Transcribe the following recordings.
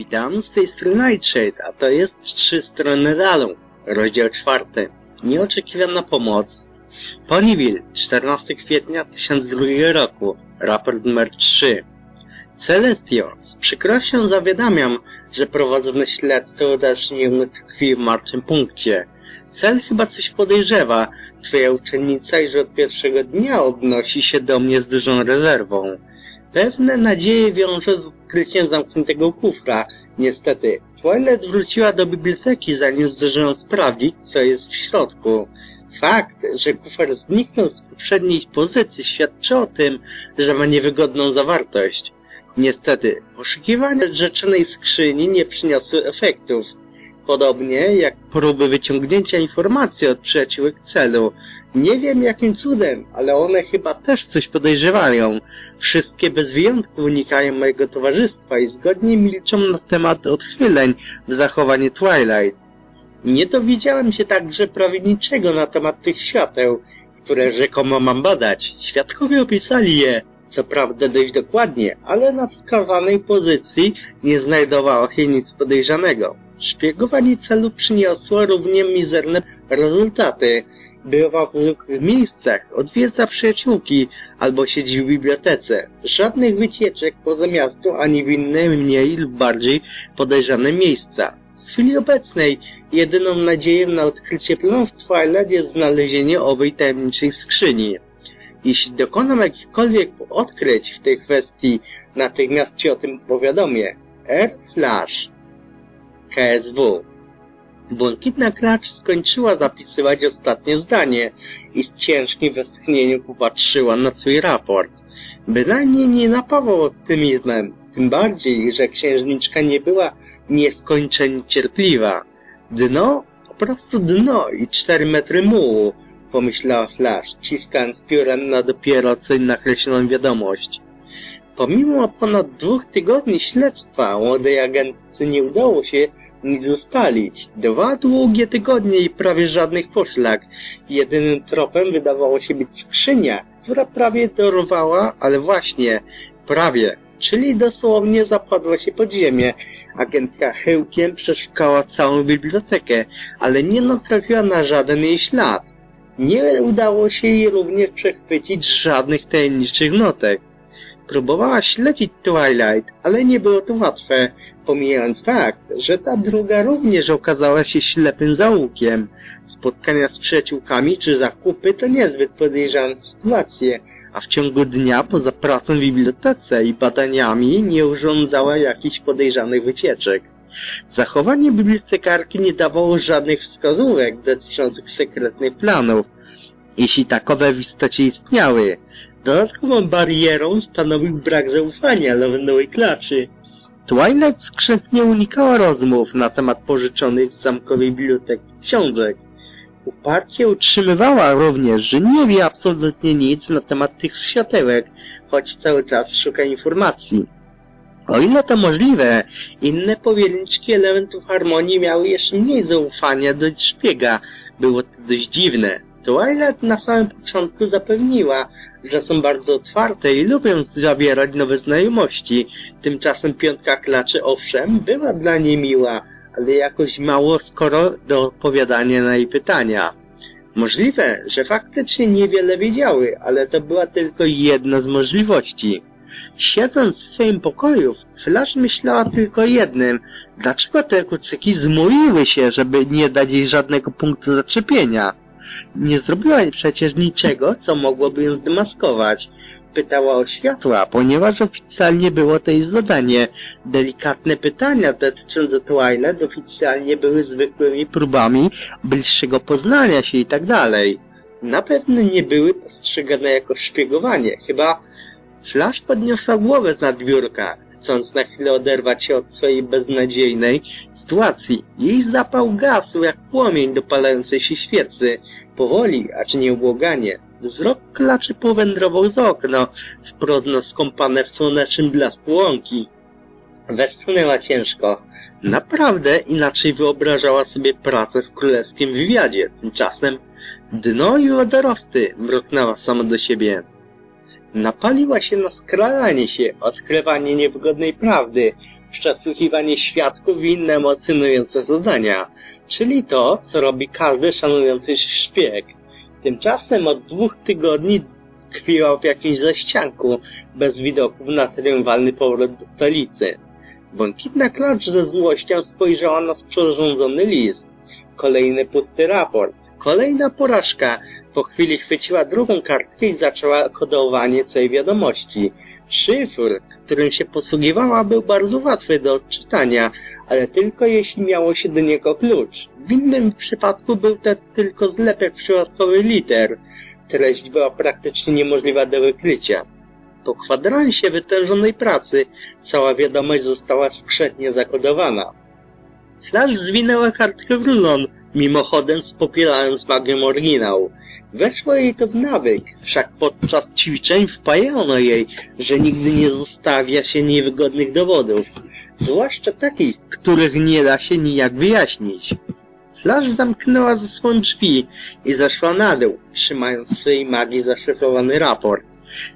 Witam, z tej strony Nightshade, a to jest Trzy Strony Dalu, rozdział czwarty. Nieoczekiwana pomoc. Ponyville, 14 kwietnia 1002 roku, raport numer 3. Celestio, z przykrością zawiadamiam, że prowadzone śledztwo dalsze nie tkwi w martwym punkcie. Cel chyba coś podejrzewa. Twoja uczennica już od pierwszego dnia odnosi się do mnie z dużą rezerwą. Pewne nadzieje wiąże z odkryciem zamkniętego kufra. Niestety, Twilight wróciła do biblioteki, zanim zdążyłem sprawdzić, co jest w środku. Fakt, że kufer zniknął z poprzedniej pozycji świadczy o tym, że ma niewygodną zawartość. Niestety, poszukiwania rzeczonej skrzyni nie przyniosły efektów. Podobnie jak próby wyciągnięcia informacji od przyjaciółek celu. Nie wiem jakim cudem, ale one chyba też coś podejrzewają. Wszystkie bez wyjątku unikają mojego towarzystwa i zgodnie milczą na temat odchyleń w zachowaniu Twilight. Nie dowiedziałem się także prawie niczego na temat tych świateł, które rzekomo mam badać. Świadkowie opisali je, co prawda dość dokładnie, ale na wskazanej pozycji nie znajdowało się nic podejrzanego. Szpiegowanie celu przyniosło równie mizerne rezultaty. Bywa w zwykłych miejscach, odwiedza przyjaciółki albo siedzi w bibliotece. Żadnych wycieczek poza miasto ani w inne mniej lub bardziej podejrzane miejsca. W chwili obecnej jedyną nadzieją na odkrycie planów Twilight jest znalezienie owej tajemniczej skrzyni. Jeśli dokonam jakichkolwiek odkryć w tej kwestii, natychmiast Ci o tym powiadomię. R. Flash KSW Błękitna klacz skończyła zapisywać ostatnie zdanie i z ciężkim westchnieniem popatrzyła na swój raport. Bynajmniej nie napawał optymizmem, tym bardziej, że księżniczka nie była nieskończenie cierpliwa. Dno? Po prostu dno i cztery metry mułu, pomyślała Flash, ciskając piórem na dopiero co nakreśloną wiadomość. Pomimo ponad dwóch tygodni śledztwa młodej agentce nie udało się nic ustalić. Dwa długie tygodnie i prawie żadnych poszlak. Jedynym tropem wydawało się być skrzynia, która prawie dorwała, ale właśnie, prawie, czyli dosłownie zapadła się pod ziemię. Agentka chyłkiem przeszukała całą bibliotekę, ale nie natrafiła na żaden jej ślad. Nie udało się jej również przechwycić żadnych tajemniczych notek. Próbowała śledzić Twilight, ale nie było to łatwe, pomijając fakt, że ta druga również okazała się ślepym zaułkiem. Spotkania z przyjaciółkami czy zakupy to niezbyt podejrzane sytuacje, a w ciągu dnia poza pracą w bibliotece i badaniami nie urządzała jakichś podejrzanych wycieczek. Zachowanie bibliotekarki nie dawało żadnych wskazówek dotyczących sekretnych planów, jeśli takowe w istocie istniały. Dodatkową barierą stanowił brak zaufania do nowej klaczy. Twilight skrzętnie unikała rozmów na temat pożyczonych z zamkowej biblioteki książek. Uparcie utrzymywała również, że nie wie absolutnie nic na temat tych światełek, choć cały czas szuka informacji. O ile to możliwe, inne powierniczki elementów harmonii miały jeszcze mniej zaufania do szpiega. Było to dość dziwne. Twilight na samym początku zapewniła, że są bardzo otwarte i lubią zawierać nowe znajomości. Tymczasem piątka klaczy owszem była dla niej miła, ale jakoś mało skoro do odpowiadania na jej pytania. Możliwe, że faktycznie niewiele wiedziały, ale to była tylko jedna z możliwości. Siedząc w swoim pokoju, Flash myślała tylko jednym. Dlaczego te kucyki zmówiły się, żeby nie dać jej żadnego punktu zaczepienia? Nie zrobiła przecież niczego, co mogłoby ją zdemaskować. Pytała o światła, ponieważ oficjalnie było to jej zadanie. Delikatne pytania dotyczące Twilight oficjalnie były zwykłymi próbami bliższego poznania się i tak dalej. Na pewno nie były postrzegane jako szpiegowanie. Chyba Flash podniosła głowę z nadbiórka, chcąc na chwilę oderwać się od swojej beznadziejnej sytuacji. Jej zapał gasł jak płomień dopalającej się świecy. Powoli, acz nieubłaganie. Wzrok klaczy powędrował z okna, wprost na skąpane w słonecznym blasku łąki. Westchnęła ciężko. Naprawdę inaczej wyobrażała sobie pracę w królewskim wywiadzie. Tymczasem dno i wodorosty mruknęła sama do siebie. Napaliła się na skradanie się, odkrywanie niewygodnej prawdy. przesłuchiwanie świadków i inne emocjonujące zadania, czyli to, co robi każdy szanujący się szpieg. Tymczasem od dwóch tygodni tkwiła w jakimś zaścianku, bez widoków na triumfalny powrót do stolicy. Błękitna klacz ze złością spojrzała na sporządzony list. Kolejny pusty raport. Kolejna porażka. Po chwili chwyciła drugą kartkę i zaczęła kodowanie całej wiadomości. Szyfr, którym się posługiwała, był bardzo łatwy do odczytania, ale tylko jeśli miało się do niego klucz. W innym przypadku był to tylko zlepek przypadkowych liter. Treść była praktycznie niemożliwa do wykrycia. Po kwadransie wytężonej pracy cała wiadomość została skrzętnie zakodowana. Flash zwinęła kartkę w rulon, mimochodem spopierając magię oryginał. Weszło jej to w nawyk, wszak podczas ćwiczeń wpajano jej, że nigdy nie zostawia się niewygodnych dowodów, zwłaszcza takich, których nie da się nijak wyjaśnić. Flash zamknęła ze sobą drzwi i zeszła na dół, trzymając w swojej magii zaszyfrowany raport.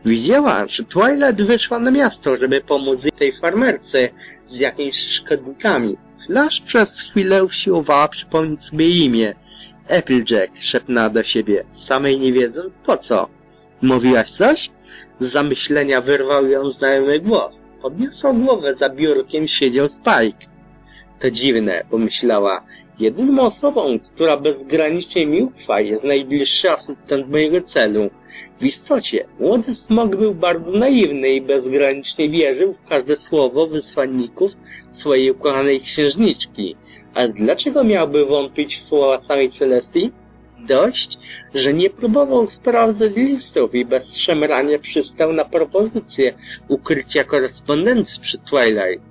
Widziała, że Twilight wyszła na miasto, żeby pomóc tej farmerce z jakimiś szkodnikami. Flash przez chwilę usiłowała przypomnieć sobie imię. Applejack szepnęła do siebie, samej nie wiedząc po co. Mówiłaś coś? Z zamyślenia wyrwał ją znajomy głos. Podniosła głowę, za biurkiem siedział Spike. To dziwne, pomyślała. Jedyną osobą, która bezgranicznie mi ufa, jest najbliższy asystent mojego celu. W istocie, młody smok był bardzo naiwny i bezgranicznie wierzył w każde słowo wysłanników swojej ukochanej księżniczki. Ale dlaczego miałby wątpić w słowa samej Celestii? Dość, że nie próbował sprawdzać listów i bez szemrania przystał na propozycję ukrycia korespondencji przy Twilight.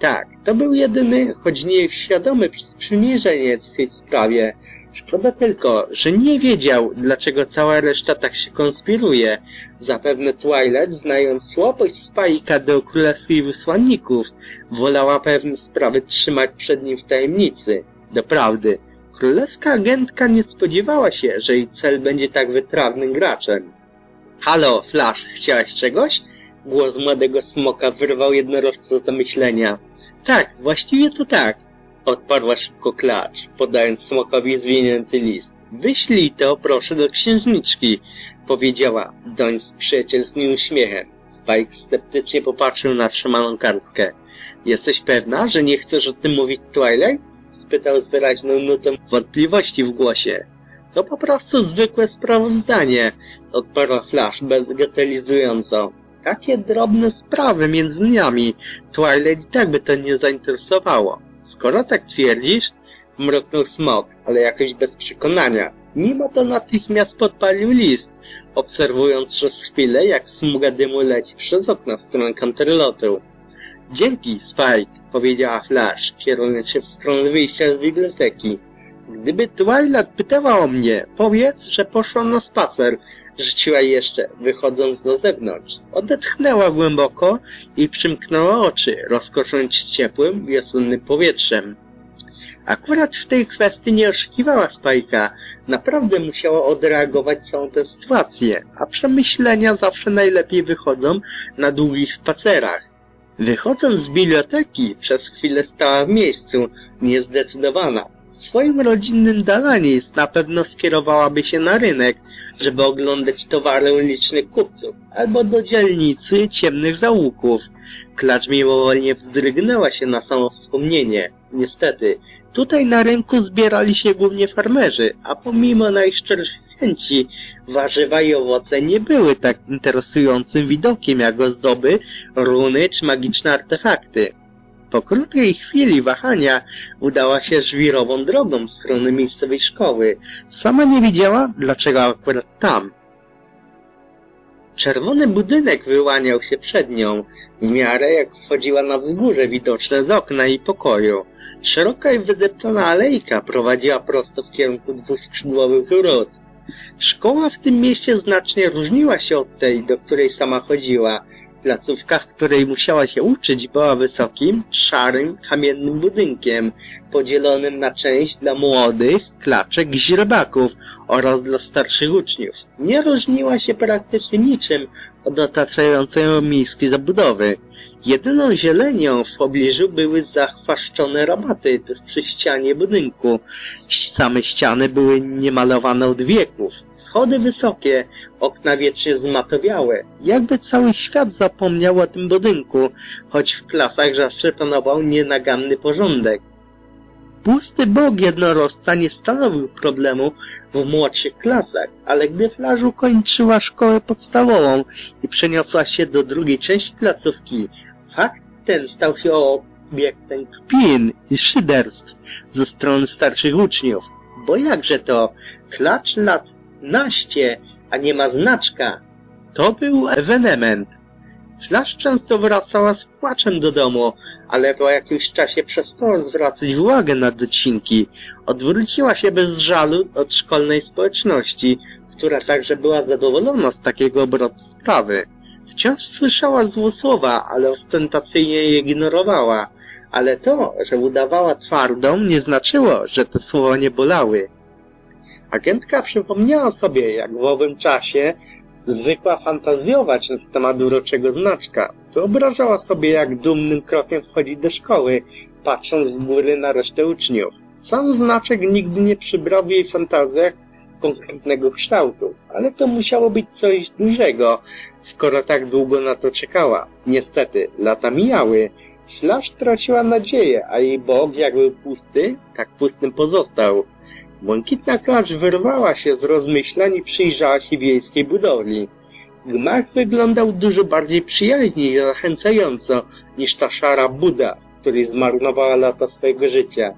Tak, to był jedyny, choć nie świadomy sprzymierzeniec w tej sprawie. Szkoda tylko, że nie wiedział, dlaczego cała reszta tak się konspiruje. Zapewne Twilight, znając słabość Spajka do królewskich wysłanników, wolała pewne sprawy trzymać przed nim w tajemnicy. Doprawdy, królewska agentka nie spodziewała się, że jej cel będzie tak wytrawnym graczem. Halo, Flash, chciałeś czegoś? Głos młodego smoka wyrwał jednorożca z myślenia. Tak, właściwie to tak, odparła szybko klacz, podając smokowi zwinięty list. Wyślij to, proszę, do księżniczki, powiedziała doń z przyjacielskim uśmiechem. Spike sceptycznie popatrzył na trzymaną kartkę. Jesteś pewna, że nie chcesz o tym mówić Twilight? Spytał z wyraźną nutą wątpliwości w głosie. To po prostu zwykłe sprawozdanie, odparła Flash bezgatelizująco. Takie drobne sprawy między nami. Twilight i tak by to nie zainteresowało. Skoro tak twierdzisz, mruknął smok, ale jakoś bez przekonania. Mimo to natychmiast podpalił list, obserwując przez chwilę, jak smuga dymu leci przez okno w stronę kanterlotu. Dzięki, Spike, powiedziała Flash, kierując się w stronę wyjścia z biblioteki. Gdyby Twilight pytała o mnie, powiedz, że poszła na spacer, rzuciła jeszcze, wychodząc do zewnątrz. Odetchnęła głęboko i przymknęła oczy, rozkoszując ciepłym, wiosennym powietrzem. Akurat w tej kwestii nie oszukiwała Spajka. Naprawdę musiała odreagować całą tę sytuację, a przemyślenia zawsze najlepiej wychodzą na długich spacerach. Wychodząc z biblioteki, przez chwilę stała w miejscu, niezdecydowana. W swoim rodzinnym Dalanis na pewno skierowałaby się na rynek, żeby oglądać towary licznych kupców, albo do dzielnicy ciemnych załuków. Klacz mimowolnie wzdrygnęła się na samo wspomnienie. Niestety, tutaj na rynku zbierali się głównie farmerzy, a pomimo najszczerszych warzywa i owoce nie były tak interesującym widokiem jak ozdoby, runy czy magiczne artefakty. Po krótkiej chwili wahania udała się żwirową drogą w stronę miejscowej szkoły. Sama nie wiedziała, dlaczego akurat tam. Czerwony budynek wyłaniał się przed nią, w miarę jak wchodziła na wzgórze widoczne z okna i pokoju. Szeroka i wydeptana alejka prowadziła prosto w kierunku dwuskrzydłowych wrót. Szkoła w tym mieście znacznie różniła się od tej, do której sama chodziła. Placówka, w której musiała się uczyć, była wysokim, szarym, kamiennym budynkiem, podzielonym na część dla młodych, klaczek źrebaków oraz dla starszych uczniów. Nie różniła się praktycznie niczym od otaczającej ją miejskiej zabudowy. Jedyną zielenią w pobliżu były zachwaszczone rabaty przy ścianie budynku. Same ściany były niemalowane od wieków. Schody wysokie, okna wiecznie zmatowiałe. Jakby cały świat zapomniał o tym budynku, choć w klasach zawsze panował nienaganny porządek. Pusty bok jednorożca nie stanowił problemu w młodszych klasach, ale gdy Flaż ukończyła szkołę podstawową i przeniosła się do drugiej części placówki, fakt ten stał się obiektem kpin i szyderstw ze strony starszych uczniów. Bo jakże to? Klacz lat naście, a nie ma znaczka. To był ewenement. Flash często wracała z płaczem do domu, ale po jakimś czasie przestała zwracać uwagę na docinki. Odwróciła się bez żalu od szkolnej społeczności, która także była zadowolona z takiego obrotu sprawy. Wciąż słyszała złe słowa, ale ostentacyjnie je ignorowała. Ale to, że udawała twardą, nie znaczyło, że te słowa nie bolały. Agentka przypomniała sobie, jak w owym czasie zwykła fantazjować na temat uroczego znaczka. Wyobrażała sobie, jak dumnym krokiem wchodzi do szkoły, patrząc z góry na resztę uczniów. Sam znaczek nigdy nie przybrał w jej fantazjach konkretnego kształtu, ale to musiało być coś dużego, skoro tak długo na to czekała. Niestety, lata mijały, Slash traciła nadzieję, a jej bok, jak był pusty, tak pustym pozostał. Błękitna klacz wyrwała się z rozmyślań i przyjrzała się wiejskiej budowli. Gmach wyglądał dużo bardziej przyjaźnie i zachęcająco niż ta szara buda, której zmarnowała lata swojego życia.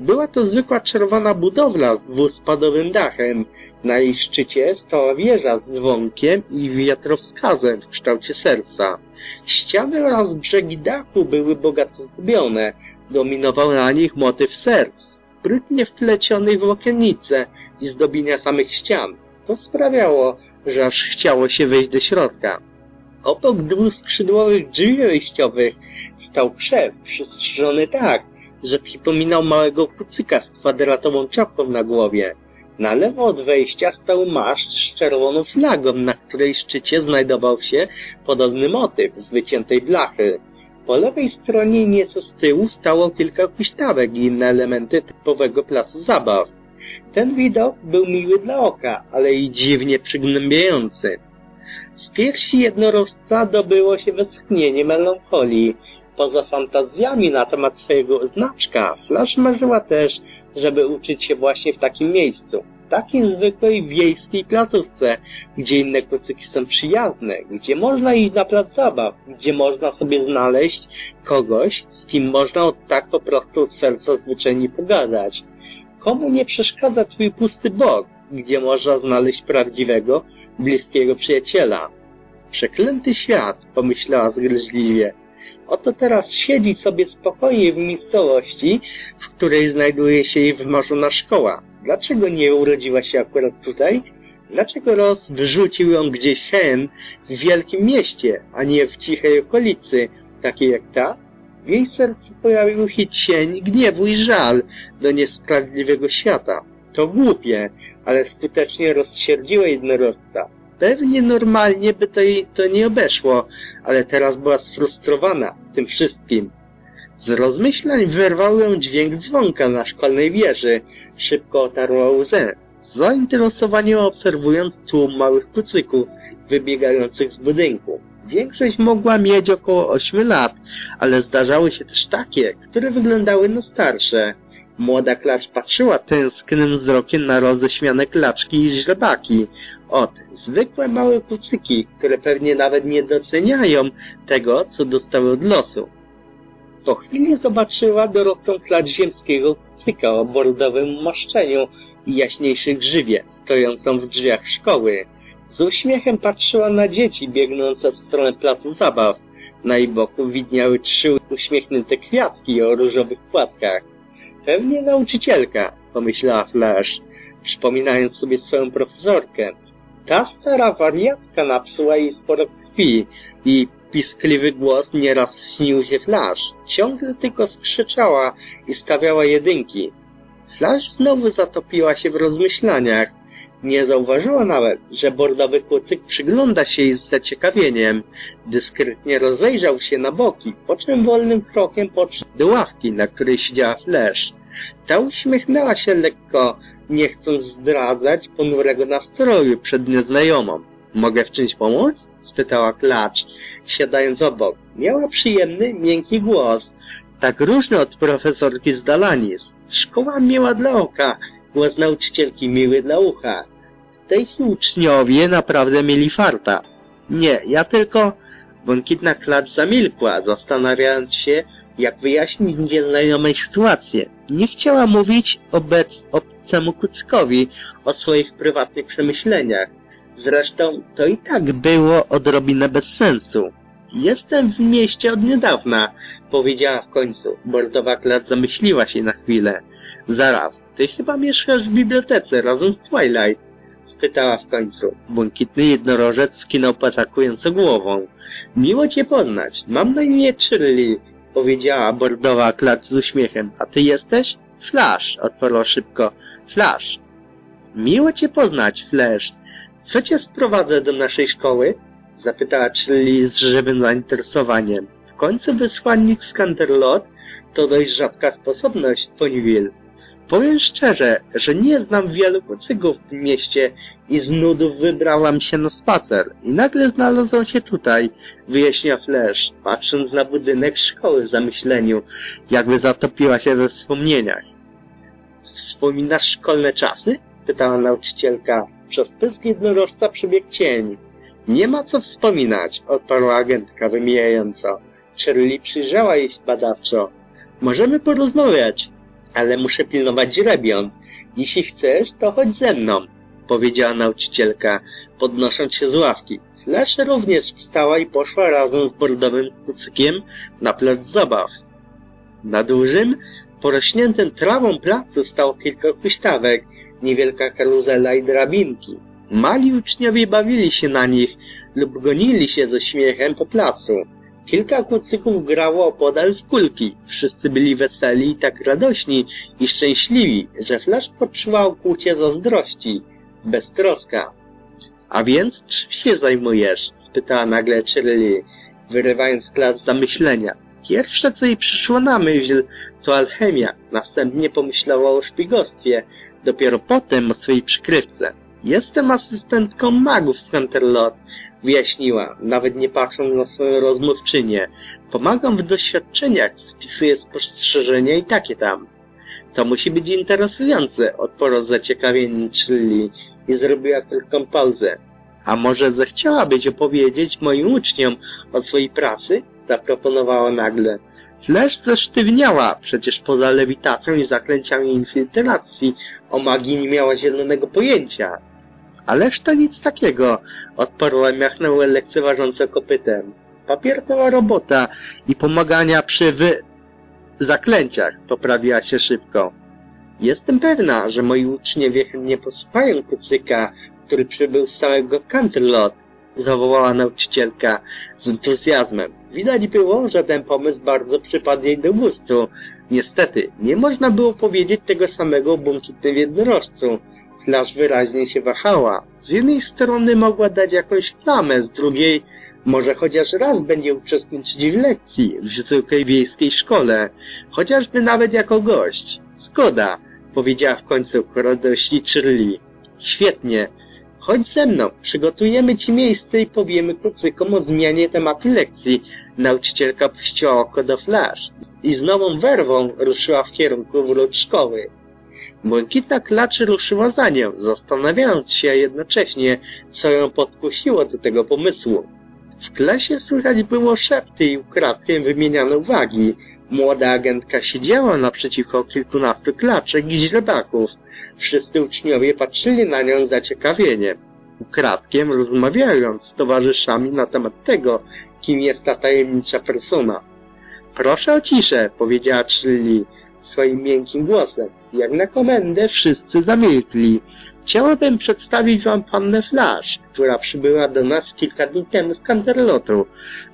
Była to zwykła czerwona budowla z dwuspadowym dachem. Na jej szczycie stała wieża z dzwonkiem i wiatrowskazem w kształcie serca. Ściany oraz brzegi dachu były bogato zdobione. Dominował na nich motyw serc sprytnie wplecionych w okiennice i zdobienia samych ścian. To sprawiało, że aż chciało się wejść do środka. Obok dwuskrzydłowych drzwi wejściowych stał krzew przystrzyżony tak, że przypominał małego kucyka z kwadratową czapką na głowie. Na lewo od wejścia stał maszcz z czerwoną flagą, na której szczycie znajdował się podobny motyw z wyciętej blachy. Po lewej stronie nieco z tyłu stało kilka huśtawek i inne elementy typowego placu zabaw. Ten widok był miły dla oka, ale i dziwnie przygnębiający. Z piersi jednorożca dobyło się westchnienie melancholii. Poza fantazjami na temat swojego znaczka, Flash marzyła też, żeby uczyć się właśnie w takim miejscu takiej zwykłej wiejskiej placówce, gdzie inne kucyki są przyjazne, gdzie można iść na plac zabaw, gdzie można sobie znaleźć kogoś, z kim można od tak po prostu od serca zwyczajnie pogadać. Komu nie przeszkadza twój pusty bok, gdzie można znaleźć prawdziwego, bliskiego przyjaciela? Przeklęty świat, pomyślała zgryźliwie. Oto teraz siedzi sobie spokojnie w miejscowości, w której znajduje się jej wymarzona szkoła. Dlaczego nie urodziła się akurat tutaj? Dlaczego Ross wrzucił ją gdzieś hen w wielkim mieście, a nie w cichej okolicy, takiej jak ta? W jej sercu pojawił się cień gniewu i żal do niesprawiedliwego świata. To głupie, ale skutecznie rozsierdziło jednorożca. Pewnie normalnie by to jej to nie obeszło, ale teraz była sfrustrowana tym wszystkim. Z rozmyślań wyrwał ją dźwięk dzwonka na szkolnej wieży. Szybko otarła łzę, zainteresowanie obserwując tłum małych kucyków wybiegających z budynku. Większość mogła mieć około 8 lat, ale zdarzały się też takie, które wyglądały na starsze. Młoda klacz patrzyła tęsknym wzrokiem na roześmiane klaczki i źrebaki. Ot, zwykłe małe kucyki, które pewnie nawet nie doceniają tego, co dostały od losu. Po chwili zobaczyła dorosłą klacz ziemskiego kucyka o bordowym maszczeniu i jaśniejszych grzywie, stojącą w drzwiach szkoły. Z uśmiechem patrzyła na dzieci biegnące w stronę placu zabaw. Na jej boku widniały trzy uśmiechnięte kwiatki o różowych płatkach. Pewnie nauczycielka, pomyślała Flash, przypominając sobie swoją profesorkę. Ta stara wariatka napsuła jej sporo krwi i piskliwy głos nieraz śnił się Flash. Ciągle tylko skrzyczała i stawiała jedynki. Flash znowu zatopiła się w rozmyślaniach. Nie zauważyła nawet, że bordowy kucyk przygląda się jej z zaciekawieniem. Dyskretnie rozejrzał się na boki, po czym wolnym krokiem podszedł do ławki, na której siedziała Flash. Ta uśmiechnęła się lekko, nie chcąc zdradzać ponurego nastroju przed nieznajomą. Mogę w czymś pomóc? spytała Klacz, siadając obok. Miała przyjemny, miękki głos, tak różny od profesorki z Dalanis. Szkoła miła dla oka, głos nauczycielki miły dla ucha. Tej uczniowie naprawdę mieli farta. Nie, ja tylko... Błękitna klacz zamilkła, zastanawiając się, jak wyjaśnić nieznajomej sytuację. Nie chciała mówić obec obcemu Kuckowi o swoich prywatnych przemyśleniach. Zresztą to i tak było odrobinę bez sensu. Jestem w mieście od niedawna, powiedziała w końcu. Bordowa klacz zamyśliła się na chwilę. Zaraz, ty chyba mieszkasz w bibliotece razem z Twilight spytała w końcu. Błękitny jednorożec skinął patakująco głową. Miło cię poznać. Mam na imię Shirley, powiedziała bordowa klacz z uśmiechem. A ty jesteś? Flash, odparła szybko. Flash. Miło cię poznać, Flash. Co cię sprowadza do naszej szkoły? Zapytała Shirley z żywym zainteresowaniem. W końcu wysłannik z Canterlot to dość rzadka sposobność, Ponyville. Powiem szczerze, że nie znam wielu kucyków w mieście i z nudów wybrałam się na spacer i nagle znalazłam się tutaj, wyjaśnia Flash, patrząc na budynek szkoły w zamyśleniu, jakby zatopiła się we wspomnieniach. Wspominasz szkolne czasy? spytała nauczycielka. Przez pysk jednorożca przybiegł cień. Nie ma co wspominać, odparła agentka wymijająco. Shirley przyjrzała jej badawczo. Możemy porozmawiać, ale muszę pilnować rebion. Jeśli chcesz, to chodź ze mną, powiedziała nauczycielka, podnosząc się z ławki. Flash również wstała i poszła razem z bordowym kucykiem na plac zabaw. Na dużym, porośniętym trawą placu stało kilka huśtawek, niewielka karuzela i drabinki. Mali uczniowie bawili się na nich lub gonili się ze śmiechem po placu. Kilka kucyków grało opodal w kulki. Wszyscy byli weseli i tak radośni i szczęśliwi, że Flash poczuwał kłucie zazdrości. Beztroska. A więc czym się zajmujesz? spytała nagle Shirley, wyrywając klas zamyślenia. Pierwsze, co jej przyszło na myśl, to alchemia. Następnie pomyślała o szpiegostwie. Dopiero potem o swojej przykrywce. Jestem asystentką magów z Canterlot wyjaśniła, nawet nie patrząc na swoją rozmówczynię. Pomagam w doświadczeniach, spisuję spostrzeżenia i takie tam. To musi być interesujące, odparł zaciekawienie Shirley i zrobiła krótką pauzę. A może zechciałabyś opowiedzieć moim uczniom o swojej pracy? Zaproponowała nagle. Flash zesztywniała, przecież poza lewitacją i zaklęciami infiltracji o magii nie miała zielonego pojęcia. Ależ to nic takiego, odparła miachnęło lekceważąco kopytem. Papierkowa robota i pomagania przy wy... zaklęciach, poprawiła się szybko. Jestem pewna, że moi uczniowie chętnie posłuchają kucyka, który przybył z całego Canterlot, zawołała nauczycielka z entuzjazmem. Widać było, że ten pomysł bardzo przypadł jej do gustu. Niestety, nie można było powiedzieć tego samego o błękitnym jednorożcu. Flash wyraźnie się wahała. Z jednej strony mogła dać jakąś plamę, z drugiej może chociaż raz będzie uczestniczyć w lekcji w zwykłej wiejskiej szkole, chociażby nawet jako gość. Zgoda, powiedziała w końcu radości Shirley. Świetnie. Chodź ze mną, przygotujemy ci miejsce i powiemy kucykom o zmianie tematu lekcji. Nauczycielka puściła oko do Flash i z nową werwą ruszyła w kierunku wrót szkoły. Błękitna klaczy ruszyła za nią, zastanawiając się jednocześnie, co ją podkusiło do tego pomysłu. W klasie słychać było szepty i ukradkiem wymieniane uwagi. Młoda agentka siedziała naprzeciwko kilkunastu klaczek i źrebaków. Wszyscy uczniowie patrzyli na nią z zaciekawieniem. Ukradkiem rozmawiając z towarzyszami na temat tego, kim jest ta tajemnicza persona. Proszę o ciszę, powiedziała Shirley swoim miękkim głosem. Jak na komendę wszyscy zamilkli. Chciałabym przedstawić wam pannę Flash, która przybyła do nas kilka dni temu z Canterlotu.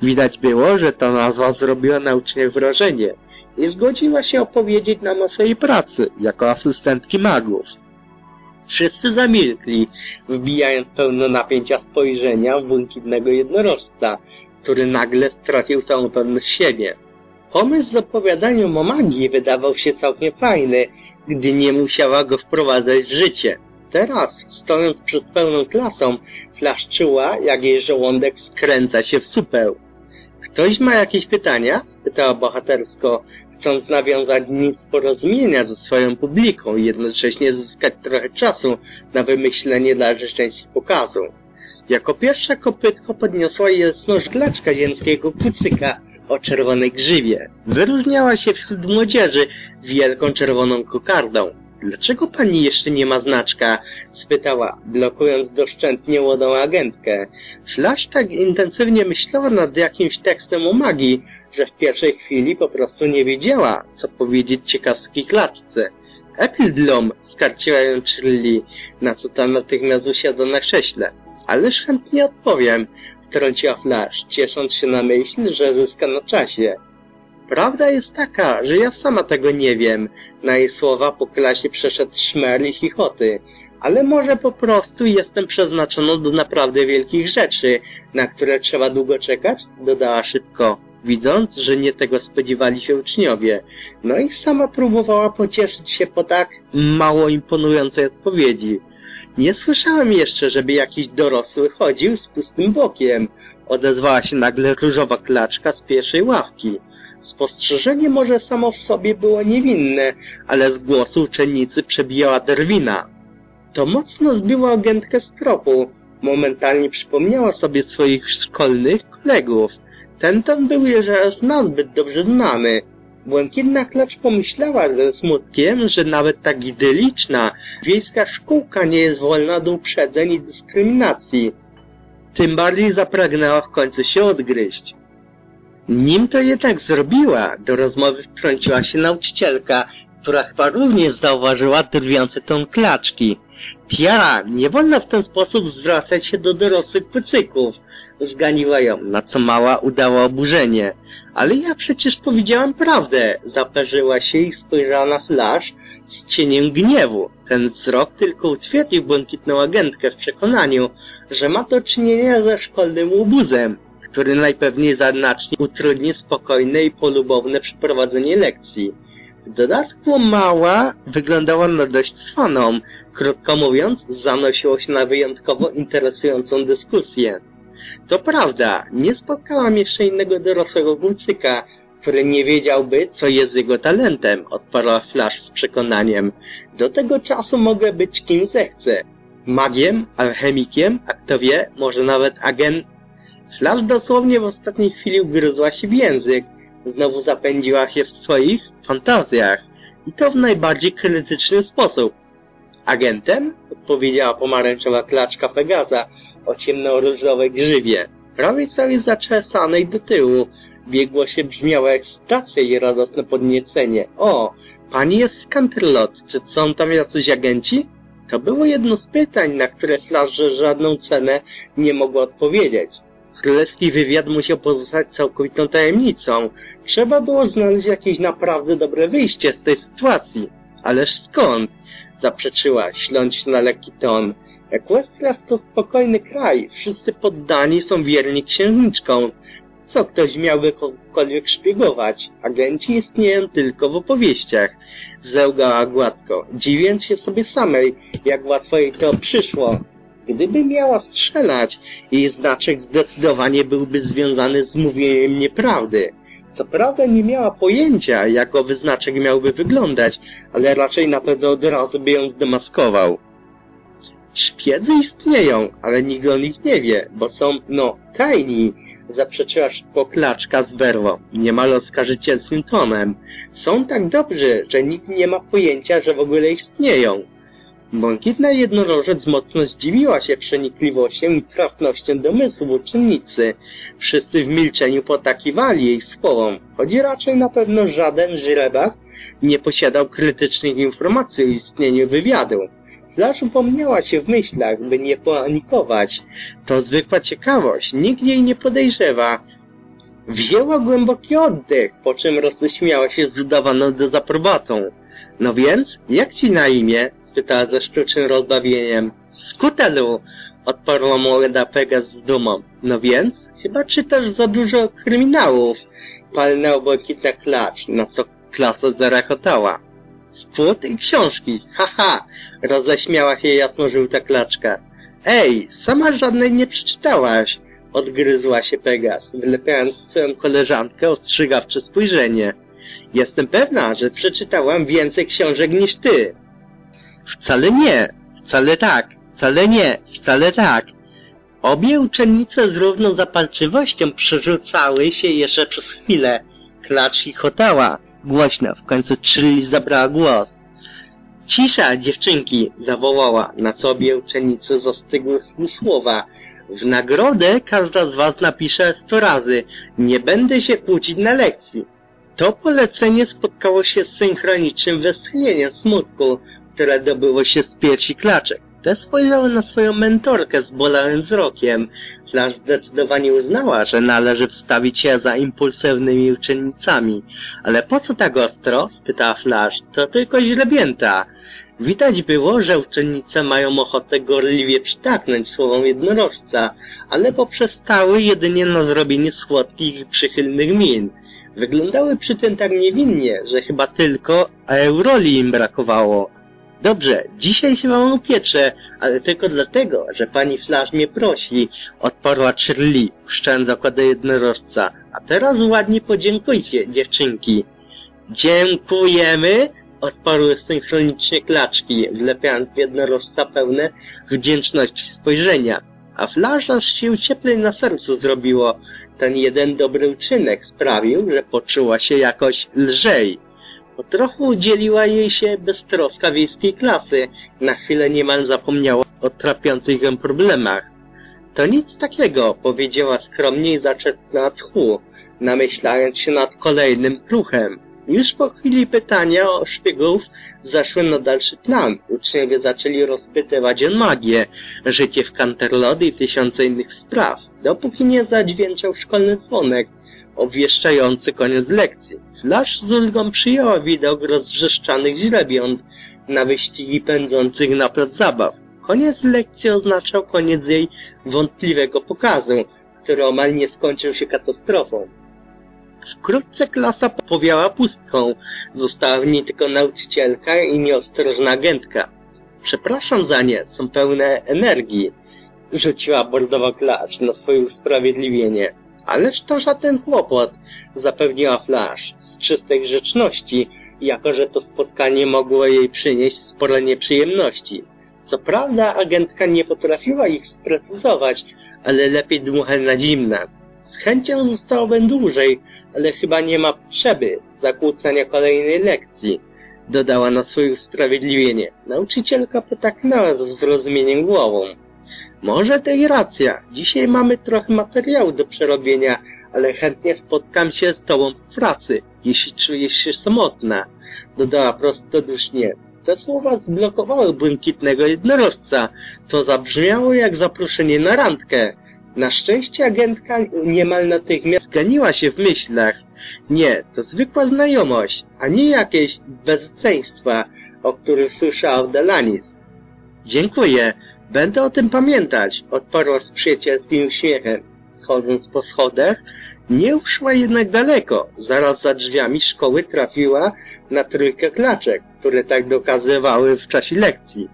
Widać było, że ta nazwa zrobiła na uczniach wrażenie i zgodziła się opowiedzieć nam o swojej pracy jako asystentki magów. Wszyscy zamilkli, wbijając pełno napięcia spojrzenia w błękitnego jednorożca, który nagle stracił całą pewność siebie. Pomysł z opowiadaniem o magii wydawał się całkiem fajny, gdy nie musiała go wprowadzać w życie. Teraz, stojąc przed pełną klasą, Flash czuła, jak jej żołądek skręca się w supeł. Ktoś ma jakieś pytania? pytała bohatersko, chcąc nawiązać nic porozumienia ze swoją publiką i jednocześnie zyskać trochę czasu na wymyślenie dalszej części pokazu. Jako pierwsza kopytko podniosła jasno żglaczka ziemskiego kucyka o czerwonej grzywie. Wyróżniała się wśród młodzieży wielką czerwoną kokardą. Dlaczego pani jeszcze nie ma znaczka? spytała, blokując doszczętnie młodą agentkę. Flash tak intensywnie myślała nad jakimś tekstem o magii, że w pierwszej chwili po prostu nie wiedziała, co powiedzieć ciekawskiej klatce. Eppleblom skarciła ją Shirley, na co ta natychmiast usiadła na krześle. Ależ chętnie odpowiem, wtrąciła Flash, ciesząc się na myśl, że zyska na czasie. Prawda jest taka, że ja sama tego nie wiem. Na jej słowa po klasie przeszedł szmer i chichoty. Ale może po prostu jestem przeznaczoną do naprawdę wielkich rzeczy, na które trzeba długo czekać? Dodała szybko, widząc, że nie tego spodziewali się uczniowie. No i sama próbowała pocieszyć się po tak mało imponującej odpowiedzi. Nie słyszałem jeszcze, żeby jakiś dorosły chodził z pustym bokiem. Odezwała się nagle różowa klaczka z pierwszej ławki. Spostrzeżenie może samo w sobie było niewinne, ale z głosu uczennicy przebijała drwina. To mocno zbiło agentkę z tropu. Momentalnie przypomniała sobie swoich szkolnych kolegów. Ten ton był jeszcze nazbyt dobrze znany. Błękitna klacz pomyślała ze smutkiem, że nawet tak idyliczna wiejska szkółka nie jest wolna do uprzedzeń i dyskryminacji. Tym bardziej zapragnęła w końcu się odgryźć. Nim to jednak zrobiła, do rozmowy wtrąciła się nauczycielka, która chyba również zauważyła drwiące ton klaczki. Tiara, nie wolno w ten sposób zwracać się do dorosłych pycyków. Zganiła ją, na co mała udała oburzenie. Ale ja przecież powiedziałam prawdę. Zaperzyła się i spojrzała na Flash z cieniem gniewu. Ten wzrok tylko utwierdził błękitną agentkę w przekonaniu, że ma do czynienia ze szkolnym łobuzem, który najpewniej znacznie utrudni spokojne i polubowne przeprowadzenie lekcji. W dodatku mała wyglądała na dość swaną. Krótko mówiąc, zanosiło się na wyjątkowo interesującą dyskusję. To prawda, nie spotkałam jeszcze innego dorosłego gulcyka, który nie wiedziałby, co jest jego talentem, odparła Flash z przekonaniem. Do tego czasu mogę być kim zechcę. Magiem, alchemikiem, a kto wie, może nawet agent... Flash dosłownie w ostatniej chwili ugryzła się w język. Znowu zapędziła się w swoich fantazjach. I to w najbardziej krytyczny sposób. Agentem? Odpowiedziała pomarańczowa klaczka Pegaza o ciemno-różowej grzywie. Prawie całej zaczesanej do tyłu. Biegło się brzmiała ekscytacja i radosne podniecenie. O, pani jest z Canterlot. Czy są tam jacyś agenci? To było jedno z pytań, na które Flash żadną cenę nie mogła odpowiedzieć. Królewski wywiad musiał pozostać całkowitą tajemnicą. Trzeba było znaleźć jakieś naprawdę dobre wyjście z tej sytuacji. Ależ skąd? Zaprzeczyła, śląc na lekki ton. Equestras to spokojny kraj. Wszyscy poddani są wierni księżniczkom. Co ktoś miałby kogokolwiek szpiegować? Agenci istnieją tylko w opowieściach. Zełgała gładko, dziwiąc się sobie samej, jak łatwo jej to przyszło. Gdyby miała strzelać, jej znaczek zdecydowanie byłby związany z mówieniem nieprawdy. Co prawda nie miała pojęcia, jak owy znaczek miałby wyglądać, ale raczej na pewno od razu by ją zdemaskował. Szpiedzy istnieją, ale nikt o nich nie wie, bo są, no, tajni, zaprzeczyła szybko klaczka z werwą, niemal oskarżycielskim tonem. Są tak dobrzy, że nikt nie ma pojęcia, że w ogóle istnieją. Błękitna jednorożec mocno zdziwiła się przenikliwością i trafnością domysłu uczennicy. Wszyscy w milczeniu potakiwali jej słowom, choć raczej na pewno żaden źrebak nie posiadał krytycznych informacji o istnieniu wywiadu. Flash upomniała się w myślach, by nie panikować. To zwykła ciekawość, nikt jej nie podejrzewa. Wzięła głęboki oddech, po czym roześmiała się z udawaną dezaprobatą. No więc, jak ci na imię? Spytała ze sztucznym rozbawieniem. Skutelu! odparła młoda Pegas z dumą. No więc, chyba czytasz za dużo kryminałów. Palnęła błękitna klacz, na co klasa zarechotała. Spód i książki, haha! Roześmiała się jasno-żółta klaczka. Ej, sama żadnej nie przeczytałaś! Odgryzła się Pegas, wylepiając swoją koleżankę ostrzegawcze spojrzenie. Jestem pewna, że przeczytałam więcej książek niż ty. Wcale nie, wcale tak, wcale nie, wcale tak. Obie uczennice z równą zapalczywością przerzucały się jeszcze przez chwilę. Klacz chotała. Głośno, w końcu Trilli zabrała głos. Cisza, dziewczynki, zawołała, na co obie uczennice zastygły w słowa. W nagrodę każda z was napisze sto razy. Nie będę się kłócić na lekcji. To polecenie spotkało się z synchronicznym westchnieniem smutku, które dobyło się z piersi klaczek. Te spojrzały na swoją mentorkę z bolałym wzrokiem. Flash zdecydowanie uznała, że należy wstawić się za impulsywnymi uczennicami. Ale po co tak ostro? spytała Flash. To tylko źrebięta. Widać było, że uczennice mają ochotę gorliwie przytaknąć słowom jednorożca, ale poprzestały jedynie na zrobienie słodkich i przychylnych min. Wyglądały przy tym tak niewinnie, że chyba tylko Euroli im brakowało. Dobrze, dzisiaj się wam upietrzę, ale tylko dlatego, że pani Flash mnie prosi, odparła Shirley, puszczając zakładę jednorożca. A teraz ładnie podziękujcie, dziewczynki. Dziękujemy, odparły synchronicznie klaczki, wlepiając w jednorożca pełne wdzięczności spojrzenia. A Flash aż się cieplej na sercu zrobiło. Ten jeden dobry uczynek sprawił, że poczuła się jakoś lżej. Po trochu udzieliła jej się beztroska wiejskiej klasy. Na chwilę niemal zapomniała o trapiących ją problemach. To nic takiego, powiedziała skromnie i zaczęła tchu, namyślając się nad kolejnym ruchem. Już po chwili pytania o szpiegów zaszły na dalszy plan. Uczniowie zaczęli rozpytywać o magię, życie w Canterlody i tysiące innych spraw, dopóki nie zadźwięczał szkolny dzwonek, obwieszczający koniec lekcji. Flash z ulgą przyjęła widok rozwrzeszczanych źrebiąt na wyścigi pędzących na plac zabaw. Koniec lekcji oznaczał koniec jej wątpliwego pokazu, który omal nie skończył się katastrofą. Wkrótce klasa powiała pustką. Została w niej tylko nauczycielka i nieostrożna agentka. Przepraszam za nie, są pełne energii. Rzuciła bordowa klacz na swoje usprawiedliwienie. Ależ to żaden kłopot, zapewniła Flash z czystej grzeczności, jako że to spotkanie mogło jej przynieść spore nieprzyjemności. Co prawda agentka nie potrafiła ich sprecyzować, ale lepiej dmuchać na zimne. Z chęcią zostałbym dłużej, ale chyba nie ma potrzeby zakłócania kolejnej lekcji, dodała na swoje usprawiedliwienie. Nauczycielka potaknęła ze zrozumieniem głową. Może to i racja. Dzisiaj mamy trochę materiału do przerobienia, ale chętnie spotkam się z tobą w pracy, jeśli czujesz się samotna. Dodała prostodusznie. Te słowa zblokowały błękitnego jednorożca, co zabrzmiało jak zaproszenie na randkę. Na szczęście agentka niemal natychmiast zganiła się w myślach. Nie, to zwykła znajomość, a nie jakieś bezceństwa, o których słyszała Delanis. Dziękuję, Będę o tym pamiętać, odparła z przyjacielskim uśmiechem. Schodząc po schodach, nie uszła jednak daleko. Zaraz za drzwiami szkoły trafiła na trójkę klaczek, które tak dokazywały w czasie lekcji.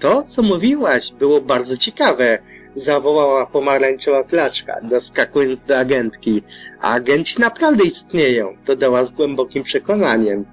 To, co mówiłaś, było bardzo ciekawe, zawołała pomarańczowa klaczka, doskakując do agentki. A agenci naprawdę istnieją, dodała z głębokim przekonaniem.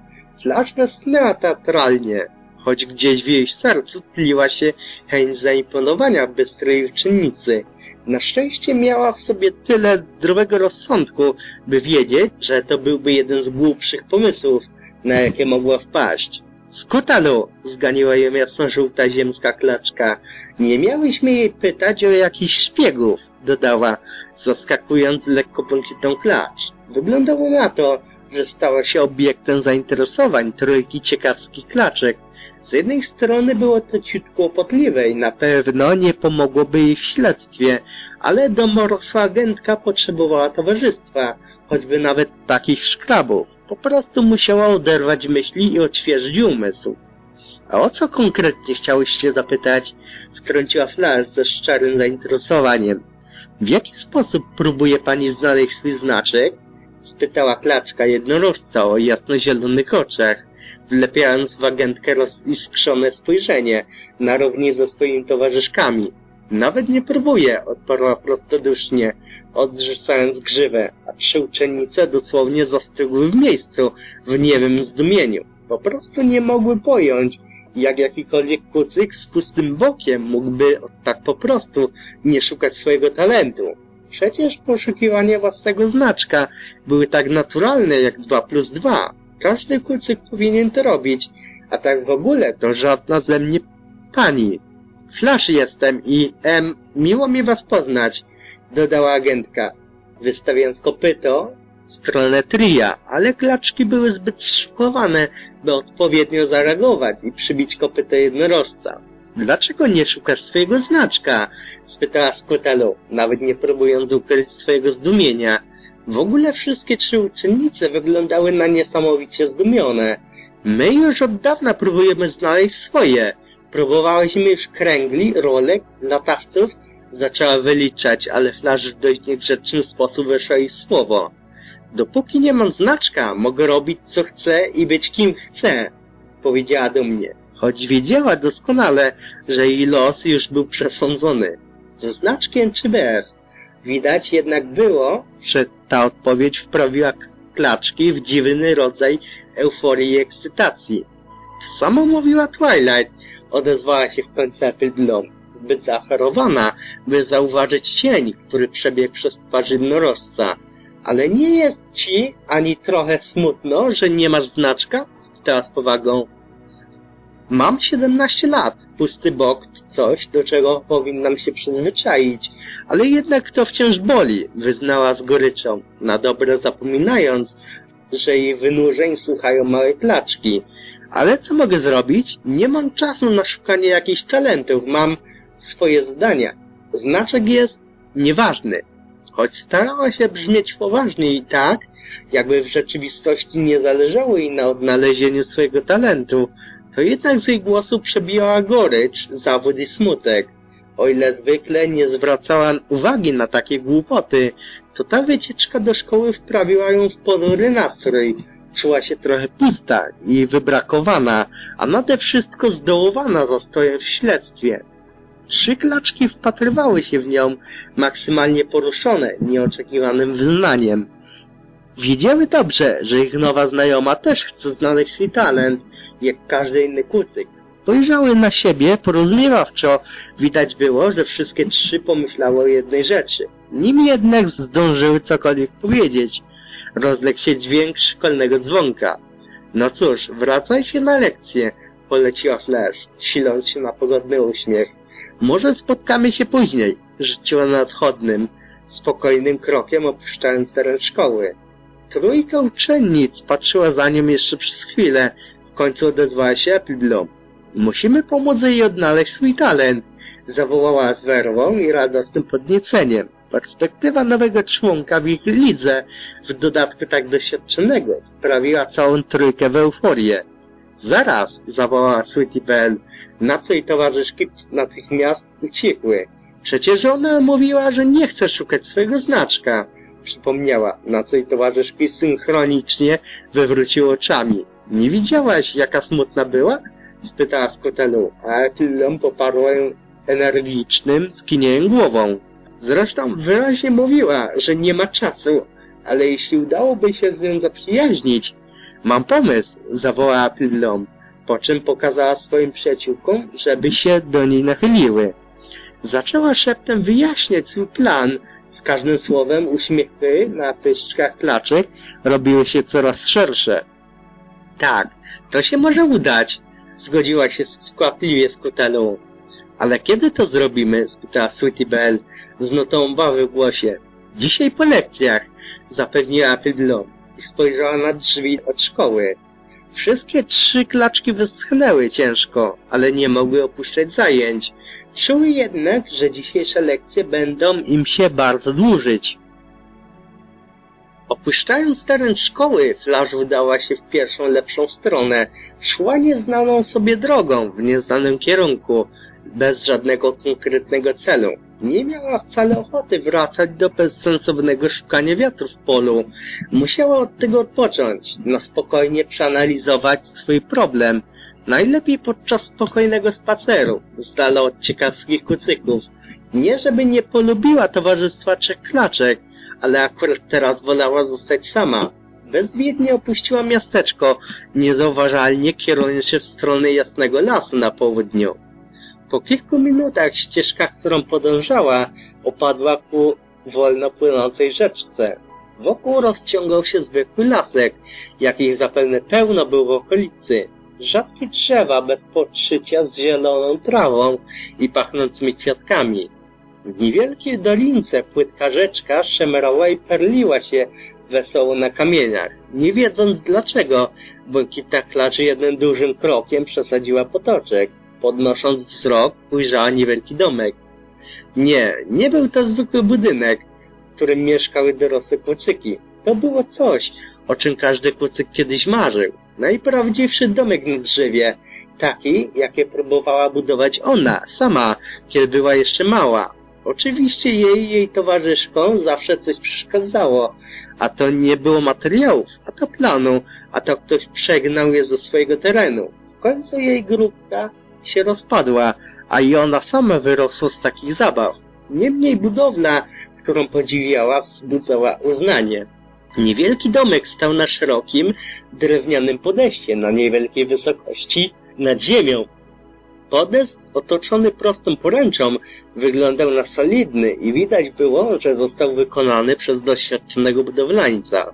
Flash westchnęła teatralnie choć gdzieś w jej sercu tliła się chęć zaimponowania bystrej uczennicy. Na szczęście miała w sobie tyle zdrowego rozsądku, by wiedzieć, że to byłby jeden z głupszych pomysłów, na jakie mogła wpaść. Skutalu! zganiła ją jasno-żółta ziemska klaczka. Nie miałyśmy jej pytać o jakichś szpiegów, dodała, zaskakując lekko błękitną klacz. Wyglądało na to, że stała się obiektem zainteresowań trójki ciekawskich klaczek. Z jednej strony było to ciut kłopotliwe i na pewno nie pomogłoby jej w śledztwie, ale domorosła agentka potrzebowała towarzystwa, choćby nawet takich szkrabów. Po prostu musiała oderwać myśli i odświeżyć umysł. A o co konkretnie chciałyście zapytać? Wtrąciła Flash ze szczerym zainteresowaniem. W jaki sposób próbuje pani znaleźć swój znaczek? Spytała klaczka jednorożca o jasnozielonych oczach, wlepiając w agentkę roziskrzone spojrzenie na równi ze swoimi towarzyszkami. Nawet nie próbuje, odparła prostodusznie, odrzucając grzywę, a trzy uczennice dosłownie zastygły w miejscu w niewym zdumieniu. Po prostu nie mogły pojąć, jak jakikolwiek kucyk z pustym bokiem mógłby tak po prostu nie szukać swojego talentu. Przecież poszukiwania własnego znaczka były tak naturalne jak 2 plus 2. Każdy kucyk powinien to robić, a tak w ogóle to żadna ze mnie pani. Flash jestem i, em, miło mi was poznać, dodała agentka, wystawiając kopyto w stronę tria, ale klaczki były zbyt szykowane, by odpowiednio zareagować i przybić kopyto jednorożca. Dlaczego nie szukasz swojego znaczka? spytała Skotelu, nawet nie próbując ukryć swojego zdumienia. W ogóle wszystkie trzy uczennice wyglądały na niesamowicie zdumione. My już od dawna próbujemy znaleźć swoje. Próbowałyśmy już kręgli, rolek, latawców, zaczęła wyliczać, ale Flash w dość niegrzeczny sposób weszła jej słowo. Dopóki nie mam znaczka, mogę robić co chcę i być kim chcę, powiedziała do mnie. Choć wiedziała doskonale, że jej los już był przesądzony. Ze znaczkiem czy bez? Widać jednak było, że ta odpowiedź wprawiła klaczki w dziwny rodzaj euforii i ekscytacji. To samo mówiła Twilight, odezwała się w końcu Appleblom, zbyt zacharowana, by zauważyć cień, który przebiegł przez twarz jednorożca. Ale nie jest ci ani trochę smutno, że nie masz znaczka? spytała z powagą. Mam 17 lat. Pusty bok coś, do czego powinnam się przyzwyczaić, ale jednak to wciąż boli, wyznała z goryczą, na dobre zapominając, że jej wynurzeń słuchają małe klaczki. Ale co mogę zrobić? Nie mam czasu na szukanie jakichś talentów, mam swoje zdania. Znaczek jest nieważny. Choć starała się brzmieć poważnie i tak, jakby w rzeczywistości nie zależało jej na odnalezieniu swojego talentu, to jednak z jej głosu przebijała gorycz, zawód i smutek. O ile zwykle nie zwracała uwagi na takie głupoty, to ta wycieczka do szkoły wprawiła ją w ponury nastrój. Czuła się trochę pusta i wybrakowana, a nade wszystko zdołowana zastojem w śledztwie. Trzy klaczki wpatrywały się w nią, maksymalnie poruszone nieoczekiwanym wyznaniem. Wiedziały dobrze, że ich nowa znajoma też chce znaleźć swój talent, jak każdy inny kucyk. Spojrzały na siebie porozumiewawczo. Widać było, że wszystkie trzy pomyślały o jednej rzeczy. Nim jednak zdążyły cokolwiek powiedzieć. Rozległ się dźwięk szkolnego dzwonka. No cóż, wracaj się na lekcję, poleciła Flash, siląc się na pogodny uśmiech. Może spotkamy się później, rzuciła nadchodnym, spokojnym krokiem opuszczając teren szkoły. Trójka uczennic patrzyła za nią jeszcze przez chwilę, końcu odezwała się Appleblom. Musimy pomóc jej odnaleźć swój talent, zawołała z werwą i radosnym podnieceniem. Perspektywa nowego członka w ich lidze, w dodatku tak doświadczonego, sprawiła całą trójkę w euforię. Zaraz, zawołała Sweetie Belle, na co jej towarzyszki natychmiast uciekły. Przecież ona mówiła, że nie chce szukać swojego znaczka. Przypomniała, na co jej towarzyszki synchronicznie wywróciły oczami. Nie widziałaś, jaka smutna była? spytała Skotelu, a Ethylon poparła ją energicznym skinieniem głową. Zresztą wyraźnie mówiła, że nie ma czasu, ale jeśli udałoby się z nią zaprzyjaźnić, mam pomysł, zawołała Pillom, po czym pokazała swoim przyjaciółkom, żeby się do niej nachyliły. Zaczęła szeptem wyjaśniać swój plan, z każdym słowem uśmiechy na pyszczkach klaczek robiły się coraz szersze. Tak, to się może udać, zgodziła się skłapliwie z Kotelą. Ale kiedy to zrobimy? spytała Sweetie Belle z nutą obawy w głosie. Dzisiaj po lekcjach, zapewniła Pydlon. i spojrzała na drzwi od szkoły. Wszystkie trzy klaczki wyschnęły ciężko, ale nie mogły opuszczać zajęć. Czuły jednak, że dzisiejsze lekcje będą im się bardzo dłużyć. Opuszczając teren szkoły, Flash udała się w pierwszą lepszą stronę. Szła nieznaną sobie drogą, w nieznanym kierunku, bez żadnego konkretnego celu. Nie miała wcale ochoty wracać do bezsensownego szukania wiatru w polu. Musiała od tego odpocząć, na spokojnie przeanalizować swój problem. Najlepiej podczas spokojnego spaceru, z dala od ciekawskich kucyków. Nie żeby nie polubiła towarzystwa trzech klaczek, ale akurat teraz wolała zostać sama. Bezwiednie opuściła miasteczko, niezauważalnie kierując się w stronę jasnego lasu na południu. Po kilku minutach ścieżka, którą podążała, opadła ku wolno płynącej rzeczce. Wokół rozciągał się zwykły lasek, jakich zapewne pełno było w okolicy. Rzadkie drzewa bez podszycia z zieloną trawą i pachnącymi kwiatkami. W niewielkiej dolince płytka rzeczka szemrała i perliła się wesoło na kamieniach. Nie wiedząc dlaczego, błękitna klacz jednym dużym krokiem przesadziła potoczek. Podnosząc wzrok, ujrzała niewielki domek. Nie, nie był to zwykły budynek, w którym mieszkały dorosłe kucyki. To było coś, o czym każdy kucyk kiedyś marzył. Najprawdziwszy domek na drzewie, taki, jakie próbowała budować ona, sama, kiedy była jeszcze mała. Oczywiście jej jej towarzyszkom zawsze coś przeszkadzało, a to nie było materiałów, a to planu, a to ktoś przegnał je ze swojego terenu. W końcu jej grupka się rozpadła, a i ona sama wyrosła z takich zabaw. Niemniej budowla, którą podziwiała, wzbudzała uznanie. Niewielki domek stał na szerokim, drewnianym podejście na niewielkiej wysokości nad ziemią. Podest, otoczony prostą poręczą, wyglądał na solidny i widać było, że został wykonany przez doświadczonego budowlańca.